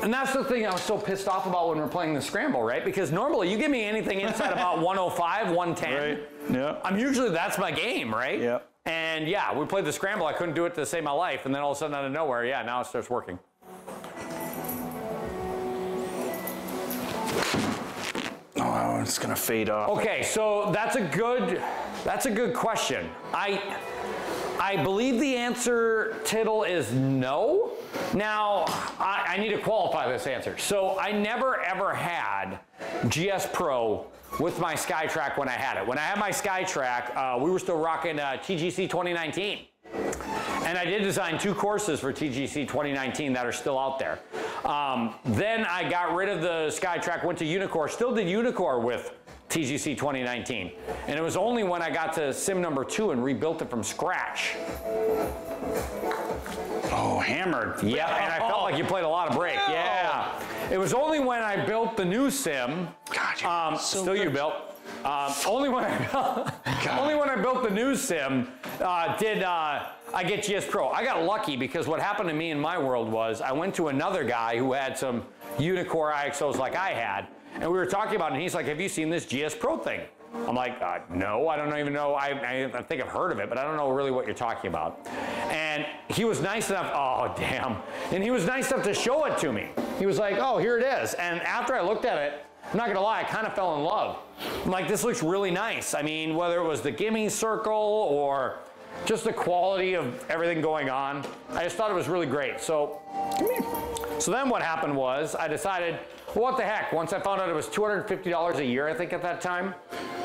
and that's the thing I was so pissed off about when we're playing the scramble, right? Because normally you give me anything inside about <laughs> 105, 110. Right. Yeah. I'm usually that's my game, right? Yep. And yeah, we played the scramble. I couldn't do it to save my life, and then all of a sudden, out of nowhere, yeah, now it starts working. Oh, it's gonna fade off. Okay, so that's a good that's a good question. I I believe the answer, Tittle, is no. Now, I, I need to qualify this answer. So I never ever had GSPro with my SkyTrak when I had it. When I had my SkyTrak, uh, we were still rocking uh, TGC 2019. And I did design two courses for TGC 2019 that are still out there. Um, then I got rid of the SkyTrak, went to Uneekor, still did Uneekor with TGC 2019. And it was only when I got to sim number two and rebuilt it from scratch. Oh, hammered. Yeah, and I felt like you played a lot of break. Yeah. It was only when I built the new sim. God, you're um, so still you built. Um, only when I <laughs> built, only when I built the new sim uh, did uh, I get GSPro. I got lucky because what happened to me in my world was I went to another guy who had some Uneekor EYE XOs like I had, and we were talking about it, and he's like, "Have you seen this GSPro thing?" I'm like, uh, no, I don't even know. I, I, I think I've heard of it, but I don't know really what you're talking about. And he was nice enough, oh, damn. And he was nice enough to show it to me. He was like, oh, here it is. And after I looked at it, I'm not gonna lie, I kind of fell in love. I'm like, this looks really nice. I mean, whether it was the gimme circle or just the quality of everything going on, I just thought it was really great. So, so then what happened was I decided, what the heck? Once I found out it was $250 a year, I think at that time,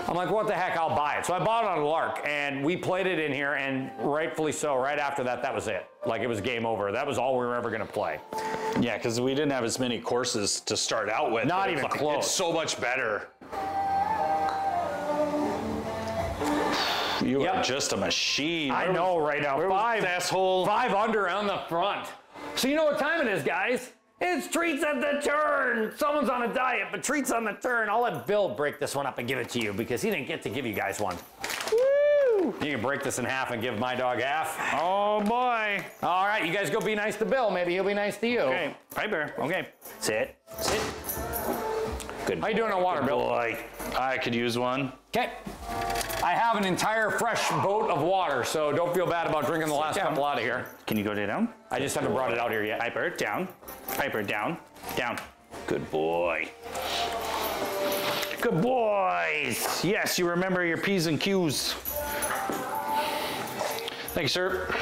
I'm like, what the heck? I'll buy it. So I bought it on Lark, and we played it in here, and rightfully so. Right after that, that was it. Like it was game over. That was all we were ever going to play. Yeah, because we didn't have as many courses to start out with. Not even like- close. It's so much better. You are just a machine. I know right now. where Five asshole. Five under on the front. So you know what time it is, guys? It's treats at the turn. Someone's on a diet, but treats on the turn. I'll let Bill break this one up and give it to you because he didn't get to give you guys one. Woo! You can break this in half and give my dog half. Oh boy. All right, you guys go be nice to Bill. Maybe he'll be nice to you. Okay, Piper. Okay, sit, sit. How you doing on water, Bill? boy. I could use one. Okay. I have an entire fresh boat of water, so don't feel bad about drinking the last down. couple out of here. Can you go down? I just haven't brought it out here yet. Piper, down. Piper, down. Down. Good boy. Good boys. Yes, you remember your P's and Q's. Thank you, sir.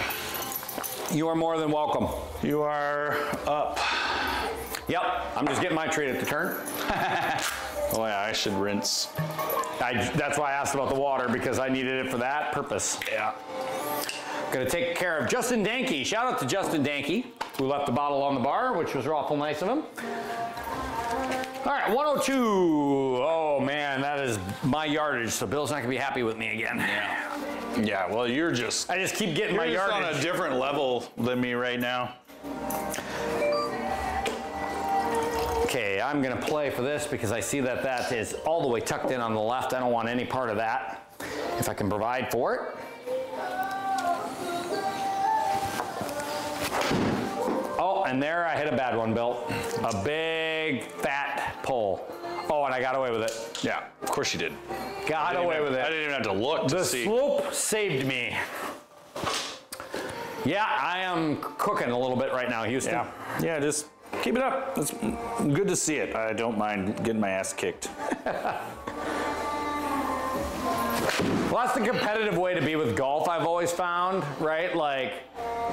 You are more than welcome. You are up. Yep, I'm just getting my treat at the turn. Oh yeah, I should rinse. I, that's why I asked about the water because I needed it for that purpose. Yeah. Gonna take care of Justin Danke. Shout out to Justin Danke, who left the bottle on the bar, which was awful nice of him. All right, 102. Oh man, that is my yardage, so Bill's not gonna be happy with me again. Yeah, Yeah. well, you're just, I just keep getting you're my just on a different level than me right now. Okay, I'm gonna play for this because I see that that is all the way tucked in on the left. I don't want any part of that. If I can provide for it. Oh, and there I hit a bad one, Bill. A big fat pull. Oh, and I got away with it. Yeah, of course you did. Got away with it. I didn't even have to look to The see. slope saved me. Yeah, I am cooking a little bit right now, Houston. Yeah, yeah, just keep it up. It's good to see it. I don't mind getting my ass kicked. Well, that's the competitive way to be with golf, I've always found, right? Like,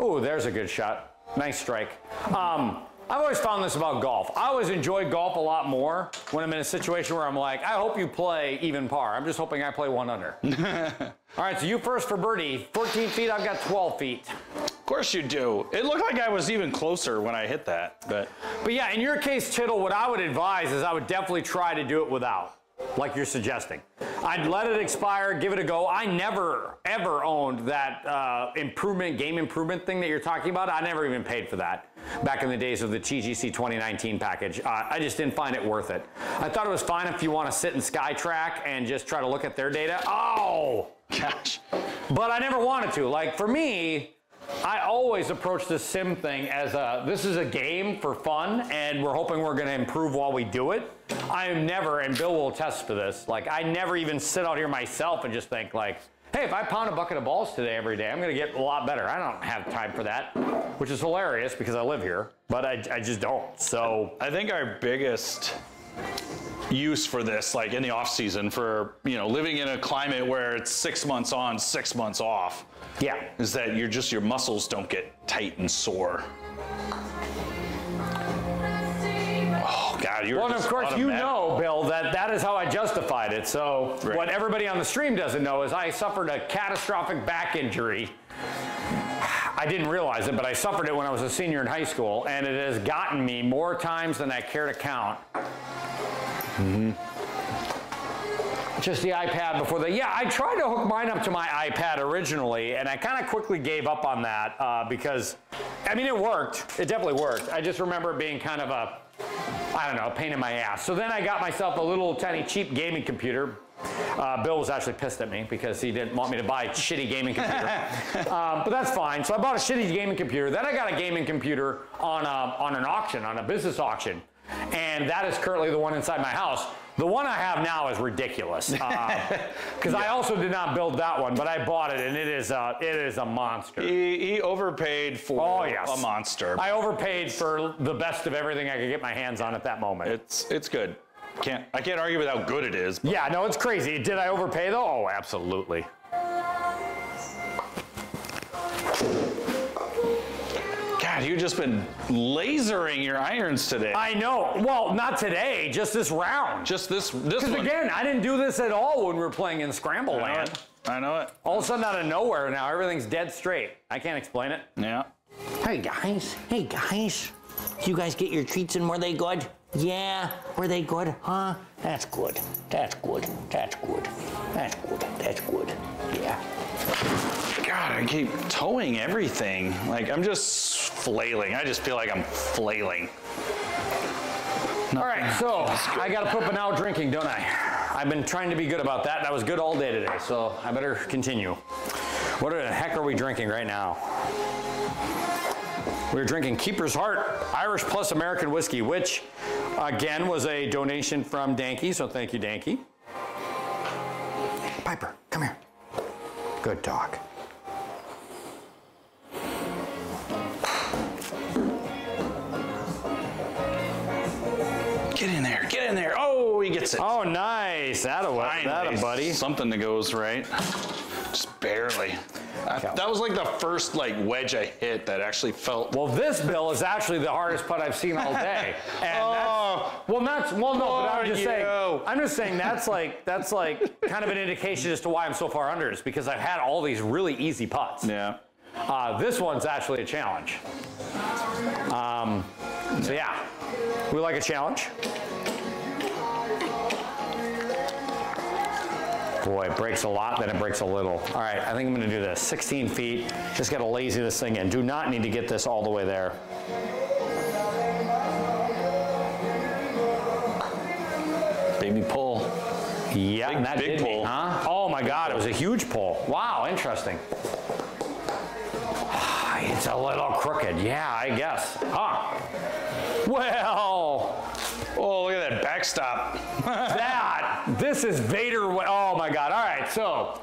ooh, there's a good shot. Nice strike. Um, I've always found this about golf. I always enjoy golf a lot more when I'm in a situation where I'm like, I hope you play even par. I'm just hoping I play one under. <laughs> All right, so you first for birdie. 14 feet, I've got 12 feet. Of course you do. It looked like I was even closer when I hit that, but But yeah, in your case, Tittle, what I would advise is I would definitely try to do it without, like you're suggesting. I'd let it expire, give it a go. I never, ever owned that uh, improvement, game improvement thing that you're talking about. I never even paid for that back in the days of the TGC 2019 package. Uh, I just didn't find it worth it. I thought it was fine if you want to sit in SkyTrak and just try to look at their data. Oh! gosh. But I never wanted to. Like for me, I always approach this sim thing as a this is a game for fun, and we're hoping we're going to improve while we do it. I am never, and Bill will attest to this. Like I never even sit out here myself and just think like, hey, if I pound a bucket of balls today every day, I'm going to get a lot better. I don't have time for that, which is hilarious because I live here, but I, I just don't. So I think our biggest use for this, like in the off season, for you know living in a climate where it's six months on, six months off, yeah. is that you're just your muscles don't get tight and sore. God, you're Well, and of course, you know, Bill, that that is how I justified it. So, Right. what everybody on the stream doesn't know is I suffered a catastrophic back injury. I didn't realize it, but I suffered it when I was a senior in high school, and it has gotten me more times than I care to count. Mm hmm Just the iPad before the. Yeah, I tried to hook mine up to my iPad originally, and I kind of quickly gave up on that uh, because, I mean, it worked. It definitely worked. I just remember it being kind of a, I don't know, a pain in my ass. So then I got myself a little tiny cheap gaming computer. Uh, Bill was actually pissed at me because he didn't want me to buy a shitty gaming computer. <laughs> um, but that's fine. So I bought a shitty gaming computer. Then I got a gaming computer on, a, on an auction, on a business auction. And that is currently the one inside my house. The one I have now is ridiculous uh, <laughs> because I also did not build that one, but I bought it and it is a, it is a monster. He, he overpaid for Oh, yes. a monster. I overpaid for the best of everything I could get my hands on at that moment. it's it's good. Can't I can't argue with how good it is. but yeah, no, it's crazy. Did I overpay though? Oh, absolutely. You've just been lasering your irons today. I know. Well, not today, just this round. just this this Because again, I didn't do this at all when we were playing in Scramble I Land. it. I know it. All of a sudden, out of nowhere, now everything's dead straight. I can't explain it. Yeah. Hey guys, hey guys. You guys get your treats and were they good? Yeah, were they good? Huh? That's good. That's good. That's good. That's good. That's good. Yeah. God, I keep towing everything. Like I'm just flailing. I just feel like I'm flailing. All right, so I got to put an out drinking, don't I? I've been trying to be good about that, and I was good all day today, so I better continue. What the heck are we drinking right now? We're drinking Keeper's Heart Irish Plus American Whiskey, which again was a donation from Danky, so thank you, Danky. Piper, come here. Good dog. Get in there. Get in there. Oh, he gets it. Oh, nice. That a that'll a buddy. Something that goes right. Just barely. I- that was like the first like wedge I hit that actually felt. Well, this bill is actually the hardest putt I've seen all day. <laughs> And Oh. that's, well, not well, no, but I'm just saying. I'm just saying that's like that's like kind of an indication as to why I'm so far under is because I've had all these really easy putts. Yeah. Uh, this one's actually a challenge. Um, so yeah, we like a challenge. Boy, it breaks a lot, then it breaks a little. All right, I think I'm gonna do this. 16 feet. Just gotta lazy this thing in. Do not need to get this all the way there. Baby pull. Yeah, Big- that big did me, pull. huh? Oh my God, it was a huge pull. Wow, interesting. <sighs> It's a little crooked. Yeah, I guess. Huh. Well, Oh, look at that backstop. that, this is Vader. Oh my God. All right, so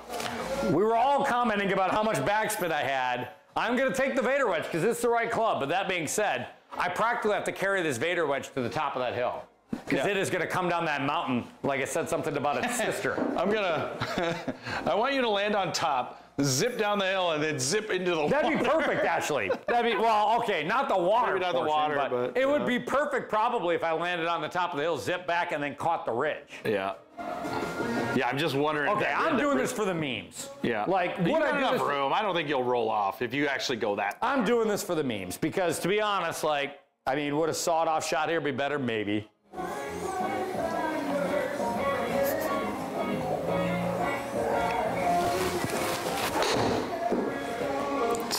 we were all commenting about how much backspin I had. I'm going to take the Vader wedge because it's the right club. But that being said, I practically have to carry this Vader wedge to the top of that hill because Yeah. it is going to come down that mountain like I said something about its <laughs> sister. I'm gonna. <laughs> I want you to land on top, zip down the hill, and then zip into the water. That'd be perfect, actually. <laughs> That'd be well, okay, not the water. Maybe not the water, but, it would uh, be perfect probably if I landed on the top of the hill, zipped back, and then caught the ridge. Yeah. Yeah, I'm just wondering. Okay, that- I'm that doing this for the memes. Yeah. Like, you would got I do enough this? room. I don't think you'll roll off if you actually go that. I'm doing this for the memes because, to be honest, like, I mean, would a sawed-off shot here be better? Maybe.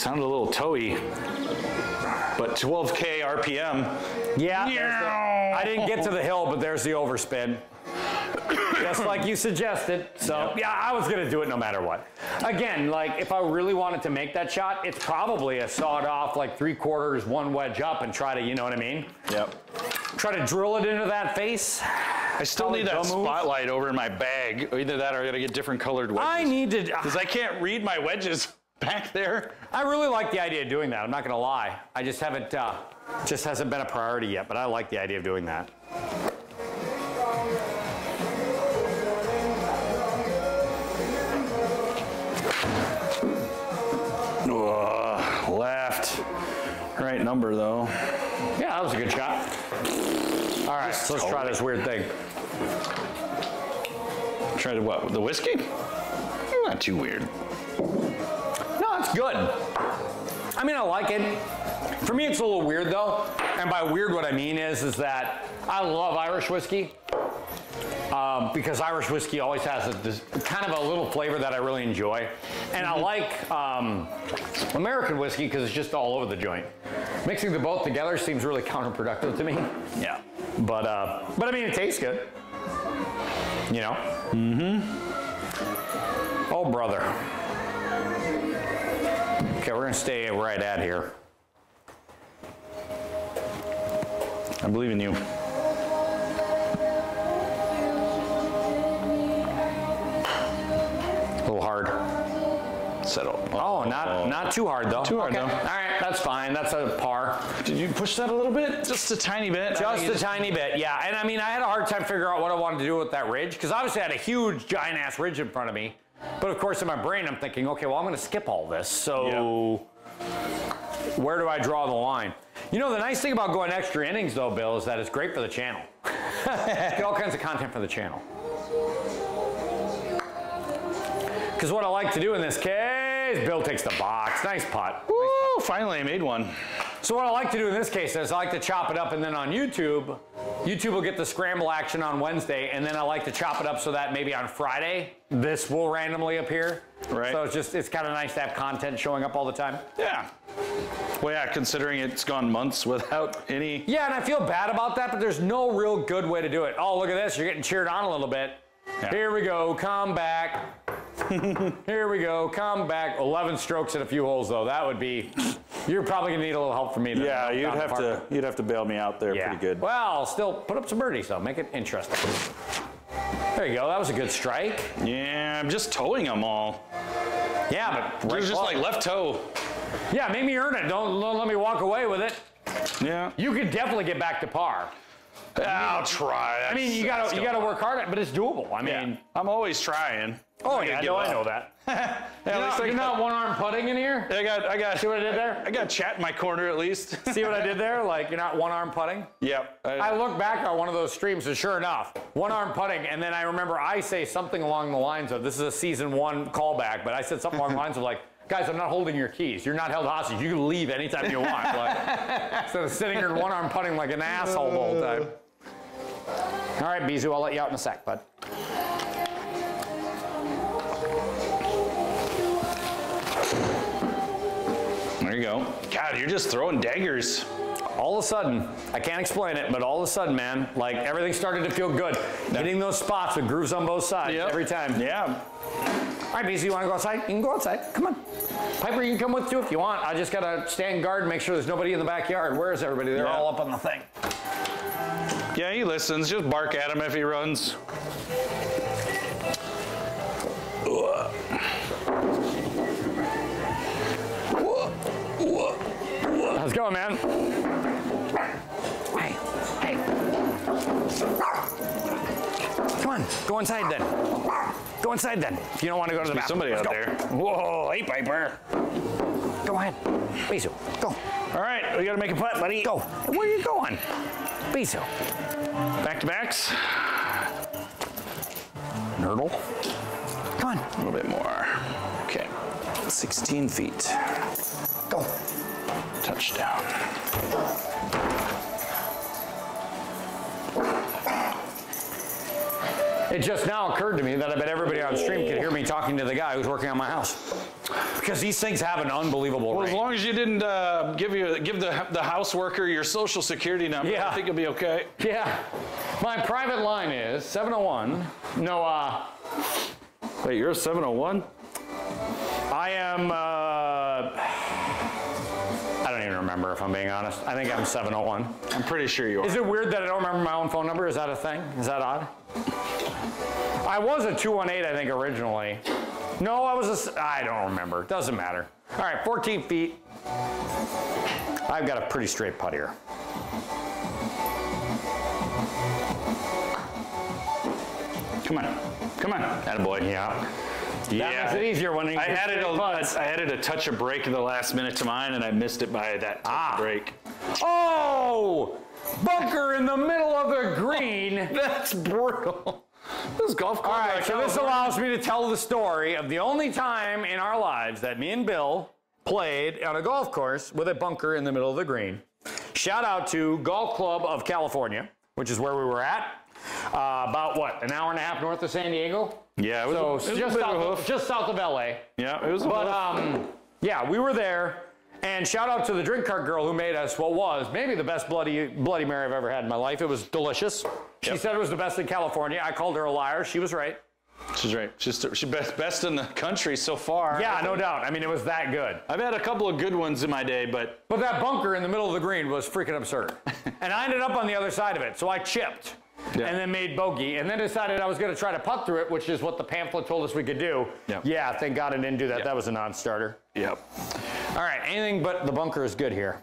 Sounded a little toey, but 12k RPM. Yeah. the- I didn't get to the hill, but there's the overspin. Just like you suggested. So, yeah, I was going to do it no matter what. Again, like, if I really wanted to make that shot, it's probably a sawed off, like, three quarters, one wedge up, and try to, you know what I mean? Yep. Try to drill it into that face. I still Probably need that dumb move. spotlight over in my bag. Either that or I gotta get different colored wedges. I need to. Because I can't read my wedges <laughs> back there. I really like the idea of doing that. I'm not going to lie. I just haven't, uh, just hasn't been a priority yet, but I like the idea of doing that. Left. Right number though. Yeah, that was a good shot. All right, so let's try this weird thing. Tried what? The whiskey? Not too weird. It's good. I mean, I like it. For me, it's a little weird though. And by weird, what I mean is, is that I love Irish whiskey um, because Irish whiskey always has a, this kind of a little flavor that I really enjoy. And I like um, American whiskey because it's just all over the joint. Mixing the both together seems really counterproductive to me. Yeah. But uh, but I mean, it tastes good. You know. Mm-hmm. Oh, brother. We're gonna stay right at here. I believe in you. A little hard. Settle. Oh, not oh. not too hard though. Too hard, okay. no. All right, that's fine. That's a par. Did you push that a little bit? Just a tiny bit. Just a tiny bit, yeah. And I mean, I had a hard time figuring out what I wanted to do with that ridge because obviously I had a huge, giant ass ridge in front of me. But of course, in my brain, I'm thinking, okay, well, I'm going to skip all this. So Where do I draw the line? You know, the nice thing about going extra innings, though, Bill, is that it's great for the channel. <laughs> All kinds of content for the channel. Because what I like to do in this case, Bill takes the box. Nice putt. Woo, finally I made one. So what I like to do in this case is I like to chop it up and then on YouTube, YouTube will get the scramble action on Wednesday and then I like to chop it up so that maybe on Friday, this will randomly appear. Right. So it's just, it's kind of nice to have content showing up all the time. Yeah. Well, yeah, considering it's gone months <laughs> without any. Yeah, and I feel bad about that, but there's no real good way to do it. Oh, look at this, you're getting cheered on a little bit. Yeah. Here we go, come back. <laughs> Here we go, come back. 11 strokes in a few holes though, that would be, you're probably gonna need a little help from me. to Yeah, you'd have to you'd have to bail me out there Yeah. pretty good. Well, still put up some birdies though. Make it interesting. There you go. That was a good strike. Yeah, I'm just towing them all. Yeah, but There's just like left toe. yeah, make me earn it. Don't, don't let me walk away with it. Yeah. You could definitely get back to par. I'll try. I mean, you gotta you gotta work hard at, it, but it's doable. I mean, Yeah. I'm always trying. Oh I yeah, no, I know that. Yeah, <laughs> You're at not, least I you're not one arm putting in here. I got I got See what I did there? <laughs> I got chat in my corner at least. <laughs> See what I did there? Like you're not one arm putting. yep. I- I look back on one of those streams, and sure enough, one arm putting, and then I remember I say something along the lines of, "This is a season one callback," but I said something along the lines of like, "Guys, I'm not holding your keys. You're not held hostage. You can leave anytime you want." Like, instead of sitting here one arm putting like an asshole the whole time. Uh. All right, Bizu, I'll let you out in a sec, bud. Go. God, you're just throwing daggers. All of a sudden, I can't explain it, but all of a sudden, man, like everything started to feel good. Hitting those spots with grooves on both sides Yep. every time. Yeah. All right, BC, you want to go outside? You can go outside. Come on. Piper, you can come with too if you want. I just got to stand guard and make sure there's nobody in the backyard. Where is everybody? They're Yeah. all up on the thing. Yeah, he listens. Just bark at him if he runs. Let's go, man. Hey, hey. Come on, go inside then. Go inside then. If you don't want to go to the be bathroom. somebody Let's out go. there. Whoa, hey, Piper. Go ahead. Bisu, go. All right, we gotta make a putt, buddy. Go. Where are you going? Bisu. Back to backs. Nerdle. Come on. A little bit more. Okay. 16 feet. Go. Touchdown. It just now occurred to me that I bet everybody on stream could hear me talking to the guy who's working on my house. Because these things have an unbelievable Well, as long as you didn't uh, give you give the the house worker your social security number, Yeah. I think you'll be okay. Yeah. My private line is 701. No, uh, Wait, you're a 701? I am, uh, if I'm being honest. I think I'm 701. I'm pretty sure you are. Is it weird that I don't remember my own phone number? Is that a thing? Is that odd? I was a 218, I think, originally. No, I was a, I don't remember. Doesn't matter. All right, 14 feet. I've got a pretty straight putt here. Come on, come on, attaboy. Yeah. That makes it easier when you I added straight a putts. I added a touch of break in the last minute to mine, and I missed it by that Ah. break. Oh! Bunker in the middle of the green. <laughs> That's brutal. This golf All club. right, so this allows me to tell the story of the only time in our lives that me and Bill played on a golf course with a bunker in the middle of the green. Shout out to Golf Club of California, which is where we were at. Uh, about what, an hour and a half north of San Diego? Yeah, it was, So a, it was just, bit of a south, hoof. just south of LA. Yeah, it was a But um, yeah, we were there. And shout out to the drink cart girl who made us what was maybe the best bloody Bloody Mary I've ever had in my life. It was delicious. She Yep. said it was the best in California. I called her a liar. She was right. She's right. She's, she's best, best in the country so far. Yeah, no doubt. I mean, it was that good. I've had a couple of good ones in my day, but But that bunker in the middle of the green was freaking absurd. <laughs> and I ended up on the other side of it. So I chipped Yeah. and then made bogey and then decided I was going to try to putt through it, which is what the pamphlet told us we could do. Yeah. Yeah, thank God I didn't do that. Yeah. That was a non starter. yep. All right, anything but the bunker is good here.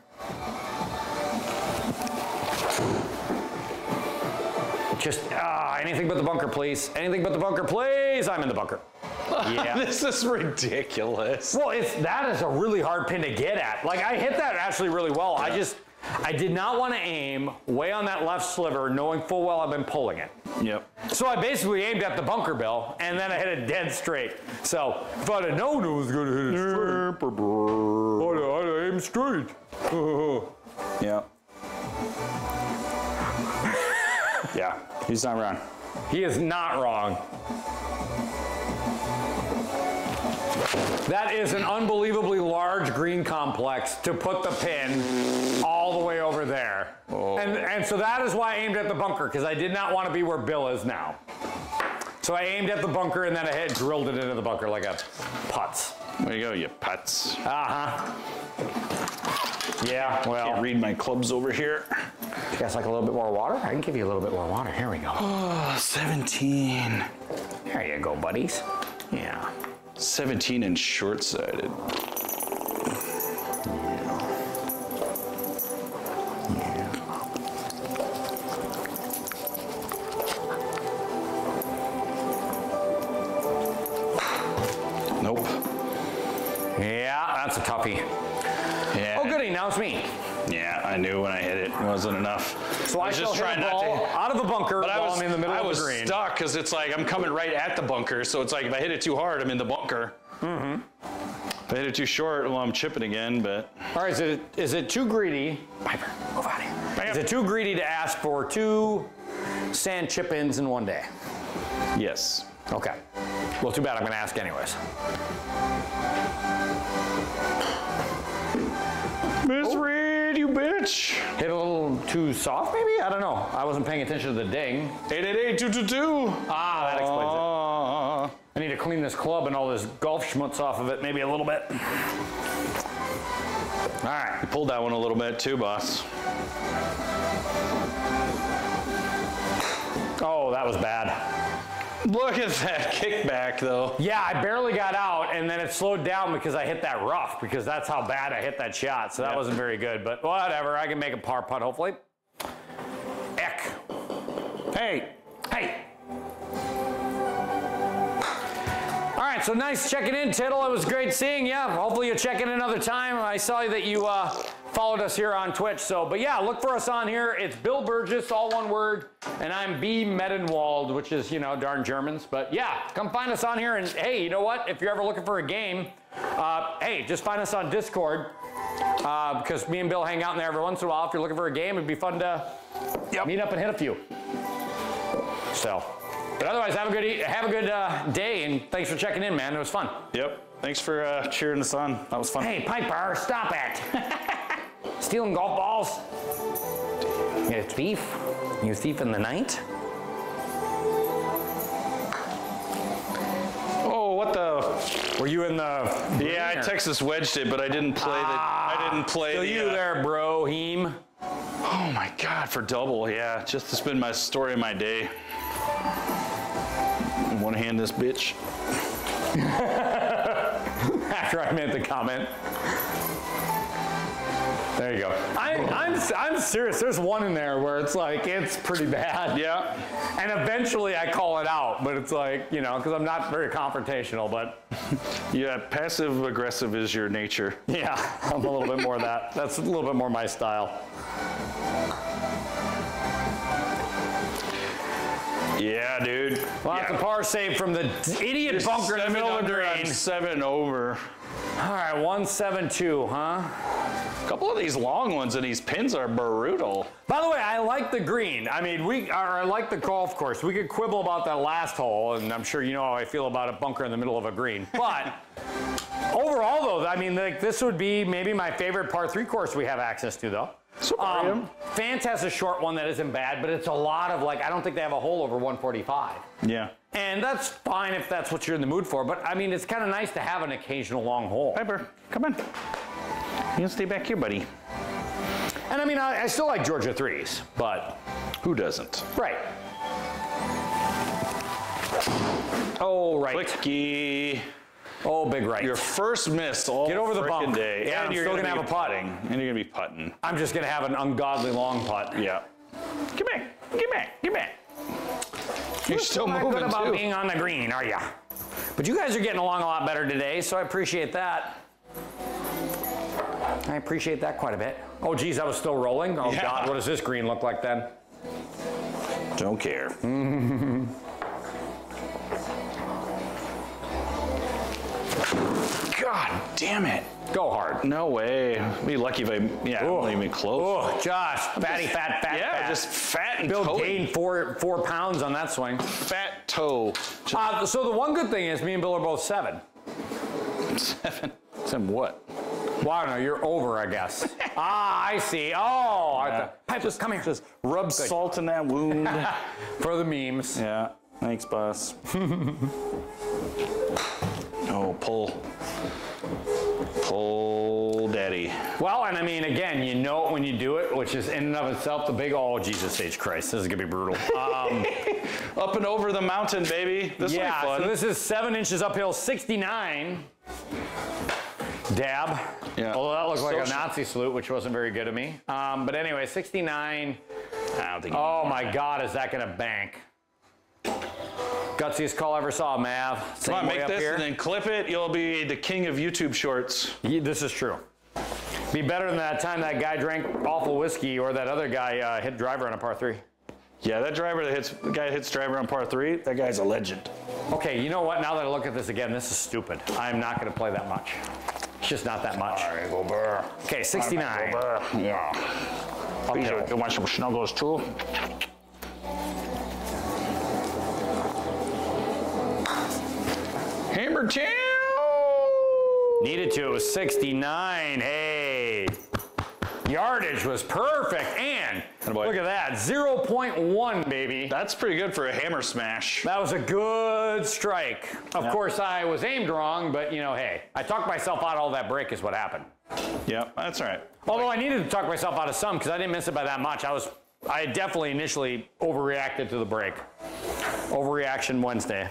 Just ah, anything but the bunker, please. Anything but the bunker, please. I'm in the bunker. <laughs> Yeah. this is ridiculous. Well, it's that is a really hard pin to get at. Like I hit that actually really well. I just I did not want to aim way on that left sliver, knowing full well I've been pulling it. Yep. So I basically aimed at the bunker bill, and then I hit it dead straight. So if I'd have known it was going to hit it straight, I'd I'd have aimed straight. <laughs> Yeah. yeah, he's not wrong. he is not wrong. That is an unbelievably large green complex to put the pin all the way over there. And, and so that is why I aimed at the bunker, because I did not want to be where Bill is now. So I aimed at the bunker and then I had drilled it into the bunker like a putz. There you go, you putz. Uh-huh. Yeah, well, Can't read my clubs over here. you guys like a little bit more water? I can give you a little bit more water. Here we go. Oh, 17. There you go, buddies. Yeah. 17 and short-sighted. Nope. Yeah, that's a toughie. Yeah. Oh, goody, now it's me. Yeah, I knew when I hit it, it wasn't enough. So I, just trying not to. out of the bunker But I was I'm in the middle I of the green. stuck because it's like I'm coming right at the bunker, so it's like if I hit it too hard, I'm in the bunker. Mm-hmm. If I hit it too short, well, I'm chipping again. But All right, is it, is it too greedy? Piper, move out here. Is it too greedy to ask for two sand chip-ins in one day? yes, Okay. Well, too bad. I'm going to ask anyways. Miss Reed, you bitch. Hit a little too soft, maybe? I don't know. I wasn't paying attention to the ding. 888-222. Ah, that explains it. Uh, I need to clean this club and all this golf schmutz off of it, maybe a little bit. All right. You pulled that one a little bit too, boss. Oh, that was bad. Look at that <laughs> kickback, though. Yeah, I barely got out, and then it slowed down because I hit that rough, because that's how bad I hit that shot. So that Yeah. wasn't very good, but whatever. I can make a par putt, hopefully. Eck. Hey. Hey. Right, so nice checking in, Tittle. It was great seeing you. Hopefully you'll check in another time. I saw that you uh, followed us here on Twitch. So, but yeah, look for us on here. It's Bill Burgess, all one word, and I'm B. Medenwald, which is, you know, darn Germans. But yeah, come find us on here. And hey, you know what? If you're ever looking for a game, uh, hey, just find us on Discord uh, because me and Bill hang out in there every once in a while. If you're looking for a game, it'd be fun to meet up and hit a few. So, but otherwise, have a good e- have a good uh, day, and thanks for checking in, man. It was fun. Yep. Thanks for uh, cheering us on. That was fun. Hey, Piper, stop it! <laughs> Stealing golf balls. You a thief? You thief in the night? Oh, what the? Were you in the? Yeah, I Texas wedged it, but I didn't play the. I didn't play Still the. you uh, there, bro, Heem. Oh my God, for double, yeah. Just has been my story of my day. Hand this bitch. <laughs> After I made the comment. There you go. I, I'm I'm serious. There's one in there where it's like it's pretty bad. <laughs> Yeah. And eventually I call it out, but it's like you know because I'm not very confrontational, but <laughs> Yeah, passive aggressive is your nature. yeah, I'm a little bit more that. That's a little bit more my style. Yeah, dude. Well, that's a par save from the idiot bunker in the middle of the green. Seven over. All right, 172, huh? A couple of these long ones and these pins are brutal. By the way, I like the green. I mean, we or I like the golf course. We could quibble about that last hole, and I'm sure you know how I feel about a bunker in the middle of a green. But <laughs> overall, though, I mean, like this would be maybe my favorite par three course we have access to, though. Um, Fant has a short one that isn't bad, but it's a lot of like I don't think they have a hole over 145. Yeah. And that's fine if that's what you're in the mood for, but I mean, it's kind of nice to have an occasional long hole. Piper, come on. You can stay back here, buddy. And I mean, I, I still like Georgia threes, but Who doesn't? right. Oh, right. Clicky. Oh, big right. Your first miss all Get over the bump. day. Yeah, and I'm you're still gonna, gonna have a putt. putting. And you're gonna be putting. I'm just gonna have an ungodly long putt. Yeah. Get back. Get back. Get back. You're still not moving good about too. being on the green, are ya? But you guys are getting along a lot better today, so I appreciate that. I appreciate that quite a bit. Oh, geez, I was still rolling. Oh, Yeah. God, what does this green look like then? Don't care. <laughs> God damn it. Go hard. No way. Be lucky if I, yeah, Oh. not even close. Oh, Josh, fatty, fat, fat, yeah, fat. just fat and Bill toe. gained four four pounds on that swing. Fat toe. Uh, so the one good thing is me and Bill are both seven. seven. Seven what? Well, I don't know. You're over, I guess. <laughs> ah, I see. Oh, I Yeah. thought- Piper, come here. Just rub salt in that wound. <laughs> for the memes. yeah. Thanks, boss. <laughs> oh, pull. Pull, daddy. Well, and I mean, again, you know it when you do it, which is in and of itself the big. Oh, Jesus H Christ, this is gonna be brutal. Um, <laughs> Up and over the mountain, baby. This yeah. be So fun. this is seven inches uphill, 69. Dab. Yeah. Although that looked like a Nazi salute, which wasn't very good of me. Um, but anyway, 69. I don't think. Oh my God, is that gonna bank? Gutsiest call I ever saw, Mav. Same Come on, make this here. and then clip it. You'll be the king of YouTube shorts. Yeah, this is true. Be better than that time that guy drank awful whiskey or that other guy uh, hit driver on a par three. Yeah, that driver that hits, the guy that hits driver on par three, that guy's a legend. Okay, you know what? Now that I look at this again, this is stupid. I'm not going to play that much. It's just not that much. go burr. Okay, 69. Yeah. Uphill. You want some snuggles too? Hammer town. Needed to. It was 69. Hey. Yardage was perfect. And Attaboy. look at that 0.1, baby. That's pretty good for a hammer smash. That was a good strike. Of Yeah. course, I was aimed wrong, but you know, hey, I talked myself out all that break, is what happened. Yeah, that's all right. Although I needed to talk myself out of some because I didn't miss it by that much. I was, I definitely initially overreacted to the break. Overreaction Wednesday.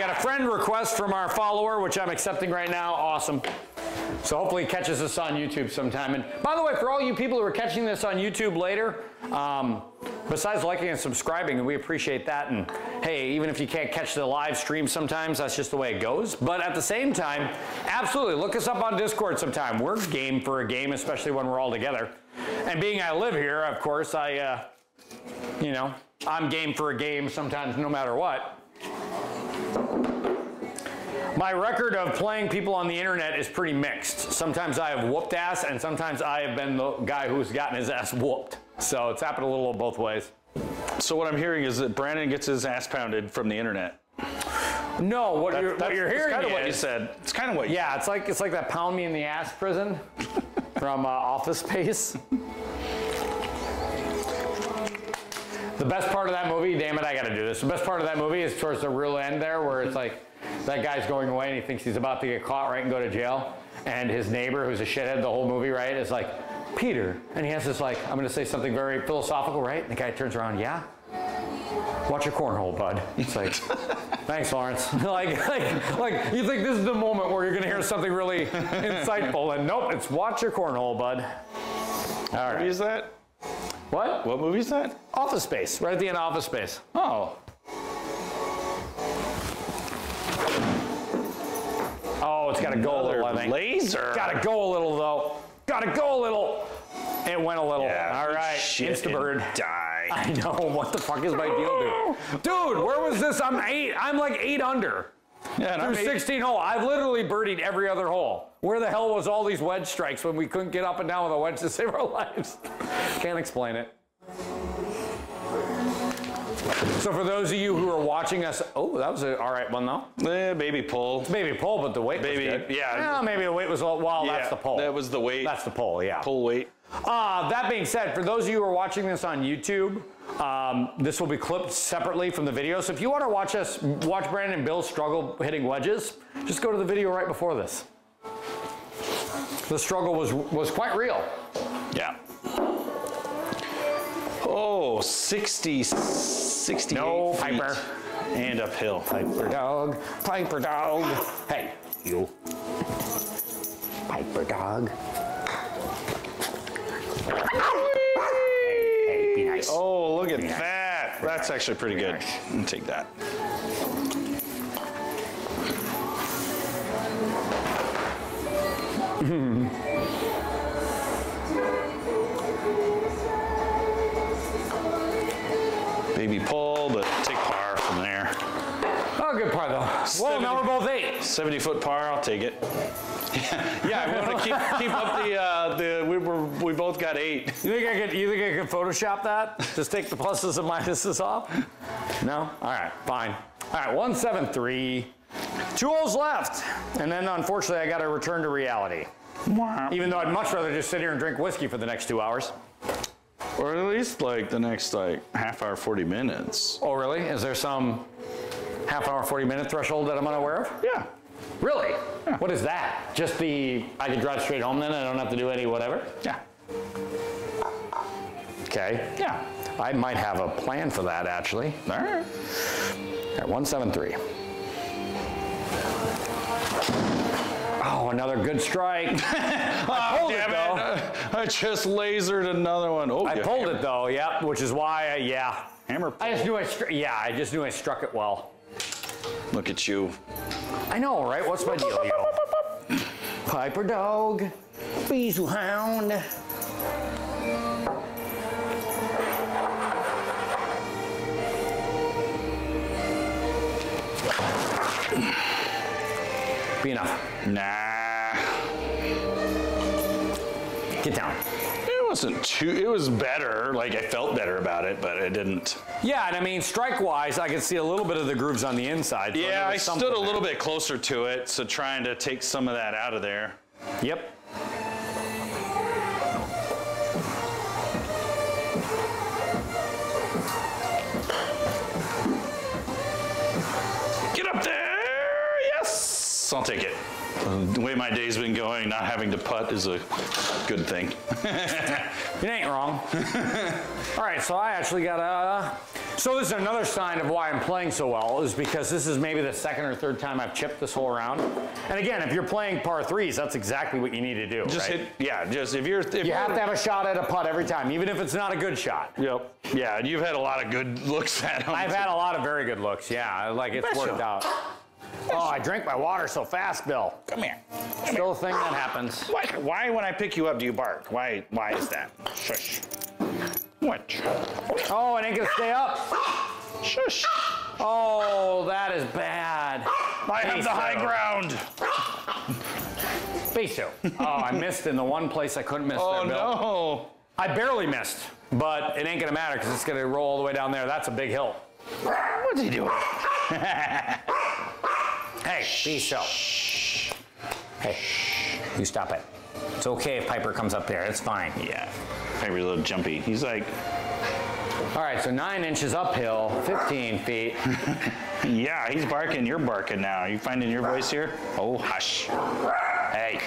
Got a friend request from our follower, which I'm accepting right now. Awesome. So hopefully he catches us on YouTube sometime. And by the way, for all you people who are catching this on YouTube later, um, besides liking and subscribing, and we appreciate that. And hey, even if you can't catch the live stream sometimes, that's just the way it goes. But at the same time, absolutely, look us up on Discord sometime. We're game for a game, especially when we're all together. And being I live here, of course, I, uh, you know, I'm game for a game sometimes no matter what. My record of playing people on the internet is pretty mixed. Sometimes I have whooped ass, and sometimes I have been the guy who's gotten his ass whooped. So it's happened a little both ways. So what I'm hearing is that Brandon gets his ass pounded from the internet. No, what you're, what you're hearing kind of what you said. It's kind of what. yeah, it's like it's like that pound me in the ass prison <laughs> from uh, Office Space. The best part of that movie, damn it, I gotta do this. The best part of that movie is towards the real end there, where it's like that guy's going away and he thinks he's about to get caught, right, and go to jail. And his neighbor, who's a shithead the whole movie, right, is like, Peter. And he has this, like, I'm gonna say something very philosophical, right? And the guy turns around, yeah? Watch your cornhole, bud. It's like, <laughs> thanks, Lawrence. <laughs> like, like, like, you think this is the moment where you're gonna hear something really <laughs> insightful, and nope, it's watch your cornhole, bud. All What right. is that? What? What movie is that? Office Space, right at the end of Office Space. Oh, Oh, it's got to go a little, I think. laser. Got to go a little, though. Got to go a little. It went a little. Yeah, All right. Instabird. Die. <laughs> I know. What the fuck is my deal, dude? <laughs> Dude, where was this? I'm eight. I'm like eight under. Yeah, Through I'm 16 hole. I've literally birdied every other hole. Where the hell was all these wedge strikes when we couldn't get up and down with a wedge to <laughs> save our lives? Can't explain it. So for those of you who are watching us, oh, that was an all right one though. Eh, baby pull. Maybe pull, but the weight Baby, yeah. Well, maybe the weight was a little, well, that's the pull. That was the weight. That's the pull, yeah. pull weight. Uh, that being said, for those of you who are watching this on YouTube, um, this will be clipped separately from the video. So if you want to watch us, watch Brandon and Bill struggle hitting wedges, just go to the video right before this. The struggle was was quite real. Yeah. Oh, 60, 68 No, feet. Piper. And uphill. Piper dog, Piper dog. Hey, you. Piper dog. here. Hey, hey, be nice. Oh, look at nice. that. That's actually pretty good. nice. I'll take that. <laughs> Baby pull, but take par from there. Oh, good par though. Well, now we're both eight. 70 foot par, I'll take it. <laughs> yeah, I want to keep keep up the uh, the we were we both got eight. You think I could? You think I could Photoshop that? Just take the pluses and minuses off? No. All right, fine. All right, one seven three. Two holes left, and then unfortunately I got to return to reality. Even though I'd much rather just sit here and drink whiskey for the next two hours. Or at least like the next like half hour, 40 minutes. Oh, really? Is there some half hour, 40 minute threshold that I'm unaware of? Yeah. Really? What is that? Just the I can drive straight home then? I don't have to do any whatever? Yeah. Okay. Yeah. I might have a plan for that actually. All right. At 173. Oh, another good strike. <laughs> I oh, pulled it though. it. <laughs> I just lasered another one. Oh, I yeah. pulled it though, yep, which is why, I, yeah. Hammer. I just knew I, yeah, I just knew I struck it well. Look at you. I know, right? What's my deal, yo? Piper dog, weasel hound. Be enough. Nah. Wasn't too, it was better. Like I felt better about it, but it didn't. Yeah, and I mean, strike-wise, I could see a little bit of the grooves on the inside. so Yeah, I stood a little there. bit closer to it, so trying to take some of that out of there. Yep. Get up there! Yes! I'll take it. Um, the way my day's been going, not having to putt is a good thing. <laughs> it ain't wrong. <laughs> All right, so I actually got a. So this is another sign of why I'm playing so well is because this is maybe the second or third time I've chipped this whole round. And again, if you're playing par threes, that's exactly what you need to do. Just right? hit, yeah, just if you're. If You you're- have to have a shot at a putt every time, even if it's not a good shot. Yep. Yeah, and you've had a lot of good <laughs> looks at them. I've had a lot of very good looks. Yeah, like it's Special. worked out. Oh, I drank my water so fast, Bill. Come here. Still a thing that happens. Why, why, when I pick you up, do you bark? Why, why is that? Shush. What? Oh, it ain't gonna stay up. Shush. Oh, that is bad. I have the high ground. Bisu. Oh, I missed in the one place I couldn't miss Oh there, Bill. no. I barely missed, but it ain't gonna matter because it's gonna roll all the way down there. That's a big hill. What's he doing? <laughs> Hey, be so. Hey, you stop it. It's okay if Piper comes up there. It's fine. Yeah. Maybe a little jumpy. He's like, All right, so nine inches uphill, 15 feet. <laughs> yeah, he's barking. You're barking now. You finding your voice here? Oh, hush. Hey,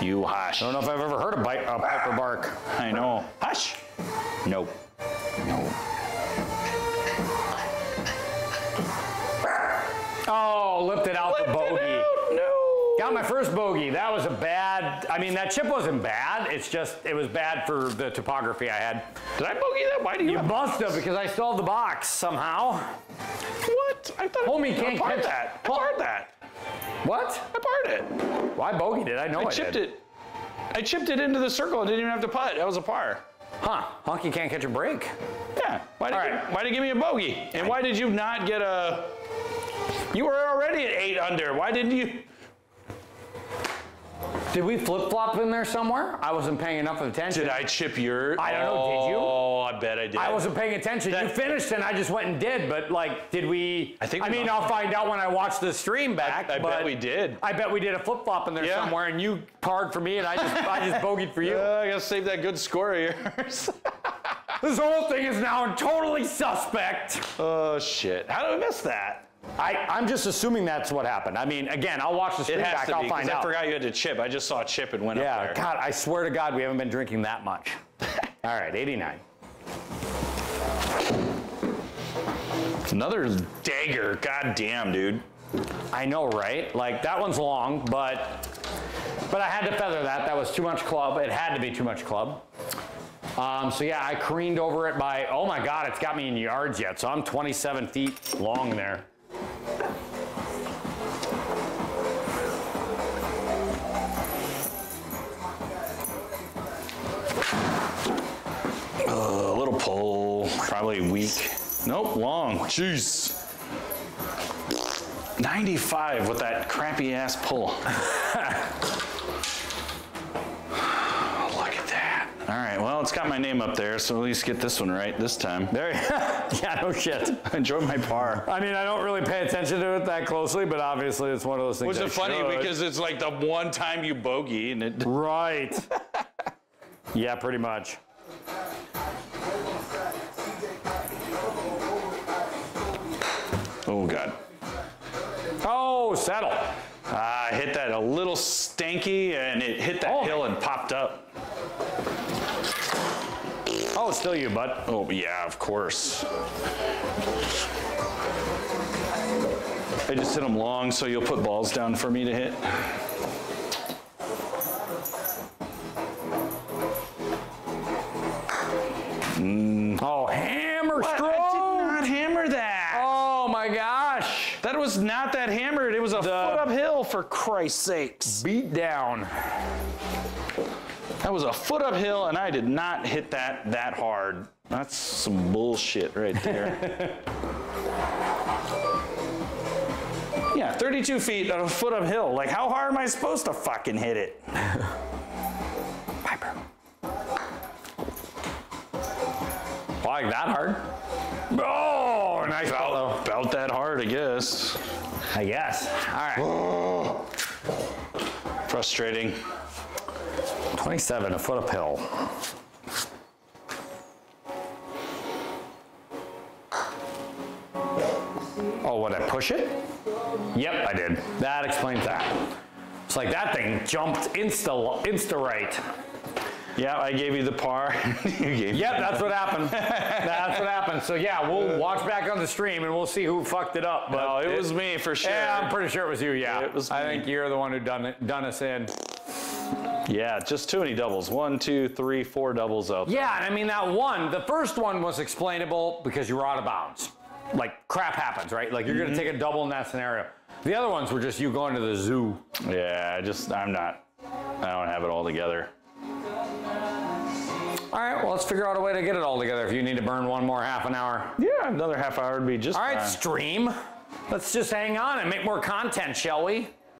you hush. I don't know if I've ever heard a, bite, a Piper bark. I know. Hush. Nope. No. Oh, lifted out the bogey. No. Got my first bogey. That was a bad. I mean, that chip wasn't bad. It's just it was bad for the topography I had. Did I bogey that? Why do you? You must have because I stole the box somehow. What? I thought Homie I can't catch- that. I barred that. What? I barred it. Why bogeyed it? I know I, I chipped did. it. I chipped it into the circle and didn't even have to putt. That was a par. Huh? Honky can't catch a break. Yeah. Why did, All you, right. why did you give me a bogey? And why did you not get a? You were already at eight under. Why didn't you? Did we flip flop in there somewhere? I wasn't paying enough attention. Did I chip your? I don't know, did you? Oh, I bet I did. I wasn't paying attention. you finished and I just went and did, but like, did we? I think I mean, must- I'll find out when I watch the stream back. I bet but we did. I bet we did a flip flop in there Yeah. somewhere, and you parred for me, and I just I just bogeyed for you. Uh, I gotta save that good score of yours. <laughs> This whole thing is now totally suspect. oh shit! How did I miss that? I, I'm just assuming that's what happened. I mean, again, I'll watch the stream back. to I'll be. find I forgot you had to chip. I just saw a chip and went Yeah, up there. God, I swear to God, we haven't been drinking that much. <laughs> All right, 89. Another dagger. God damn, dude. I know, right? Like that one's long, but but I had to feather that. That was too much club. It had to be too much club. Um, so yeah, I careened over it by, oh my God, it's got me in yards yet. So I'm 27 feet long there. Uh, a little pull, probably weak. Nope, long. Jeez. 95 with that crappy ass pull. <laughs> All right, well, it's got my name up there, so at least get this one right this time. There, <laughs> yeah, no shit. <laughs> Enjoy my par. I mean, I don't really pay attention to it that closely, but obviously it's one of those things. Which I is funny should. because it's like the one time you bogey and it. <laughs> Right. yeah, pretty much. Oh, God. Oh, settle. Ah, I hit that a little stanky and it hit that Oh. hill and popped Oh, still you, bud. Oh, yeah, of course. I just hit them long, so you'll put balls down for me to hit. Mm. Oh, hammer I stroke. did not hammer that. Oh my gosh. That was not that hammered. It was a foot uphill, for Christ's sakes. Beat down. That was a foot uphill, and I did not hit that that hard. That's some bullshit right there. <laughs> yeah, 32 feet on a foot uphill. Like, how hard am I supposed to fucking hit it? <laughs> Piper. Like that hard? Oh, nice fellow. About, about that hard, I guess. I guess. All right. <gasps> Frustrating. 27, a foot uphill. Oh, what, I push it? Yep, I did. That explains that. It's like that thing jumped insta, insta right. Yeah, I gave you the par. <laughs> you gave Yep, that's what happened. that's what happened. So yeah, we'll watch back on the stream and we'll see who fucked it up. But No, it was me for sure. Yeah, I'm pretty sure it was you. Yeah, It was I think you're the one who done it, done us in. Yeah, just too many doubles. One, two, three, four doubles there. Yeah, and I mean that one, the first one was explainable because you were out of bounds. Like crap happens, right? Like you're gonna mm-hmm. take a double in that scenario. The other ones were just you going to the zoo. Yeah, I just I'm not. I don't have it all together. All right, well let's figure out a way to get it all together. If you need to burn one more half an hour. Yeah, another half hour would be just All right, fine. stream. Let's just hang on and make more content, shall we?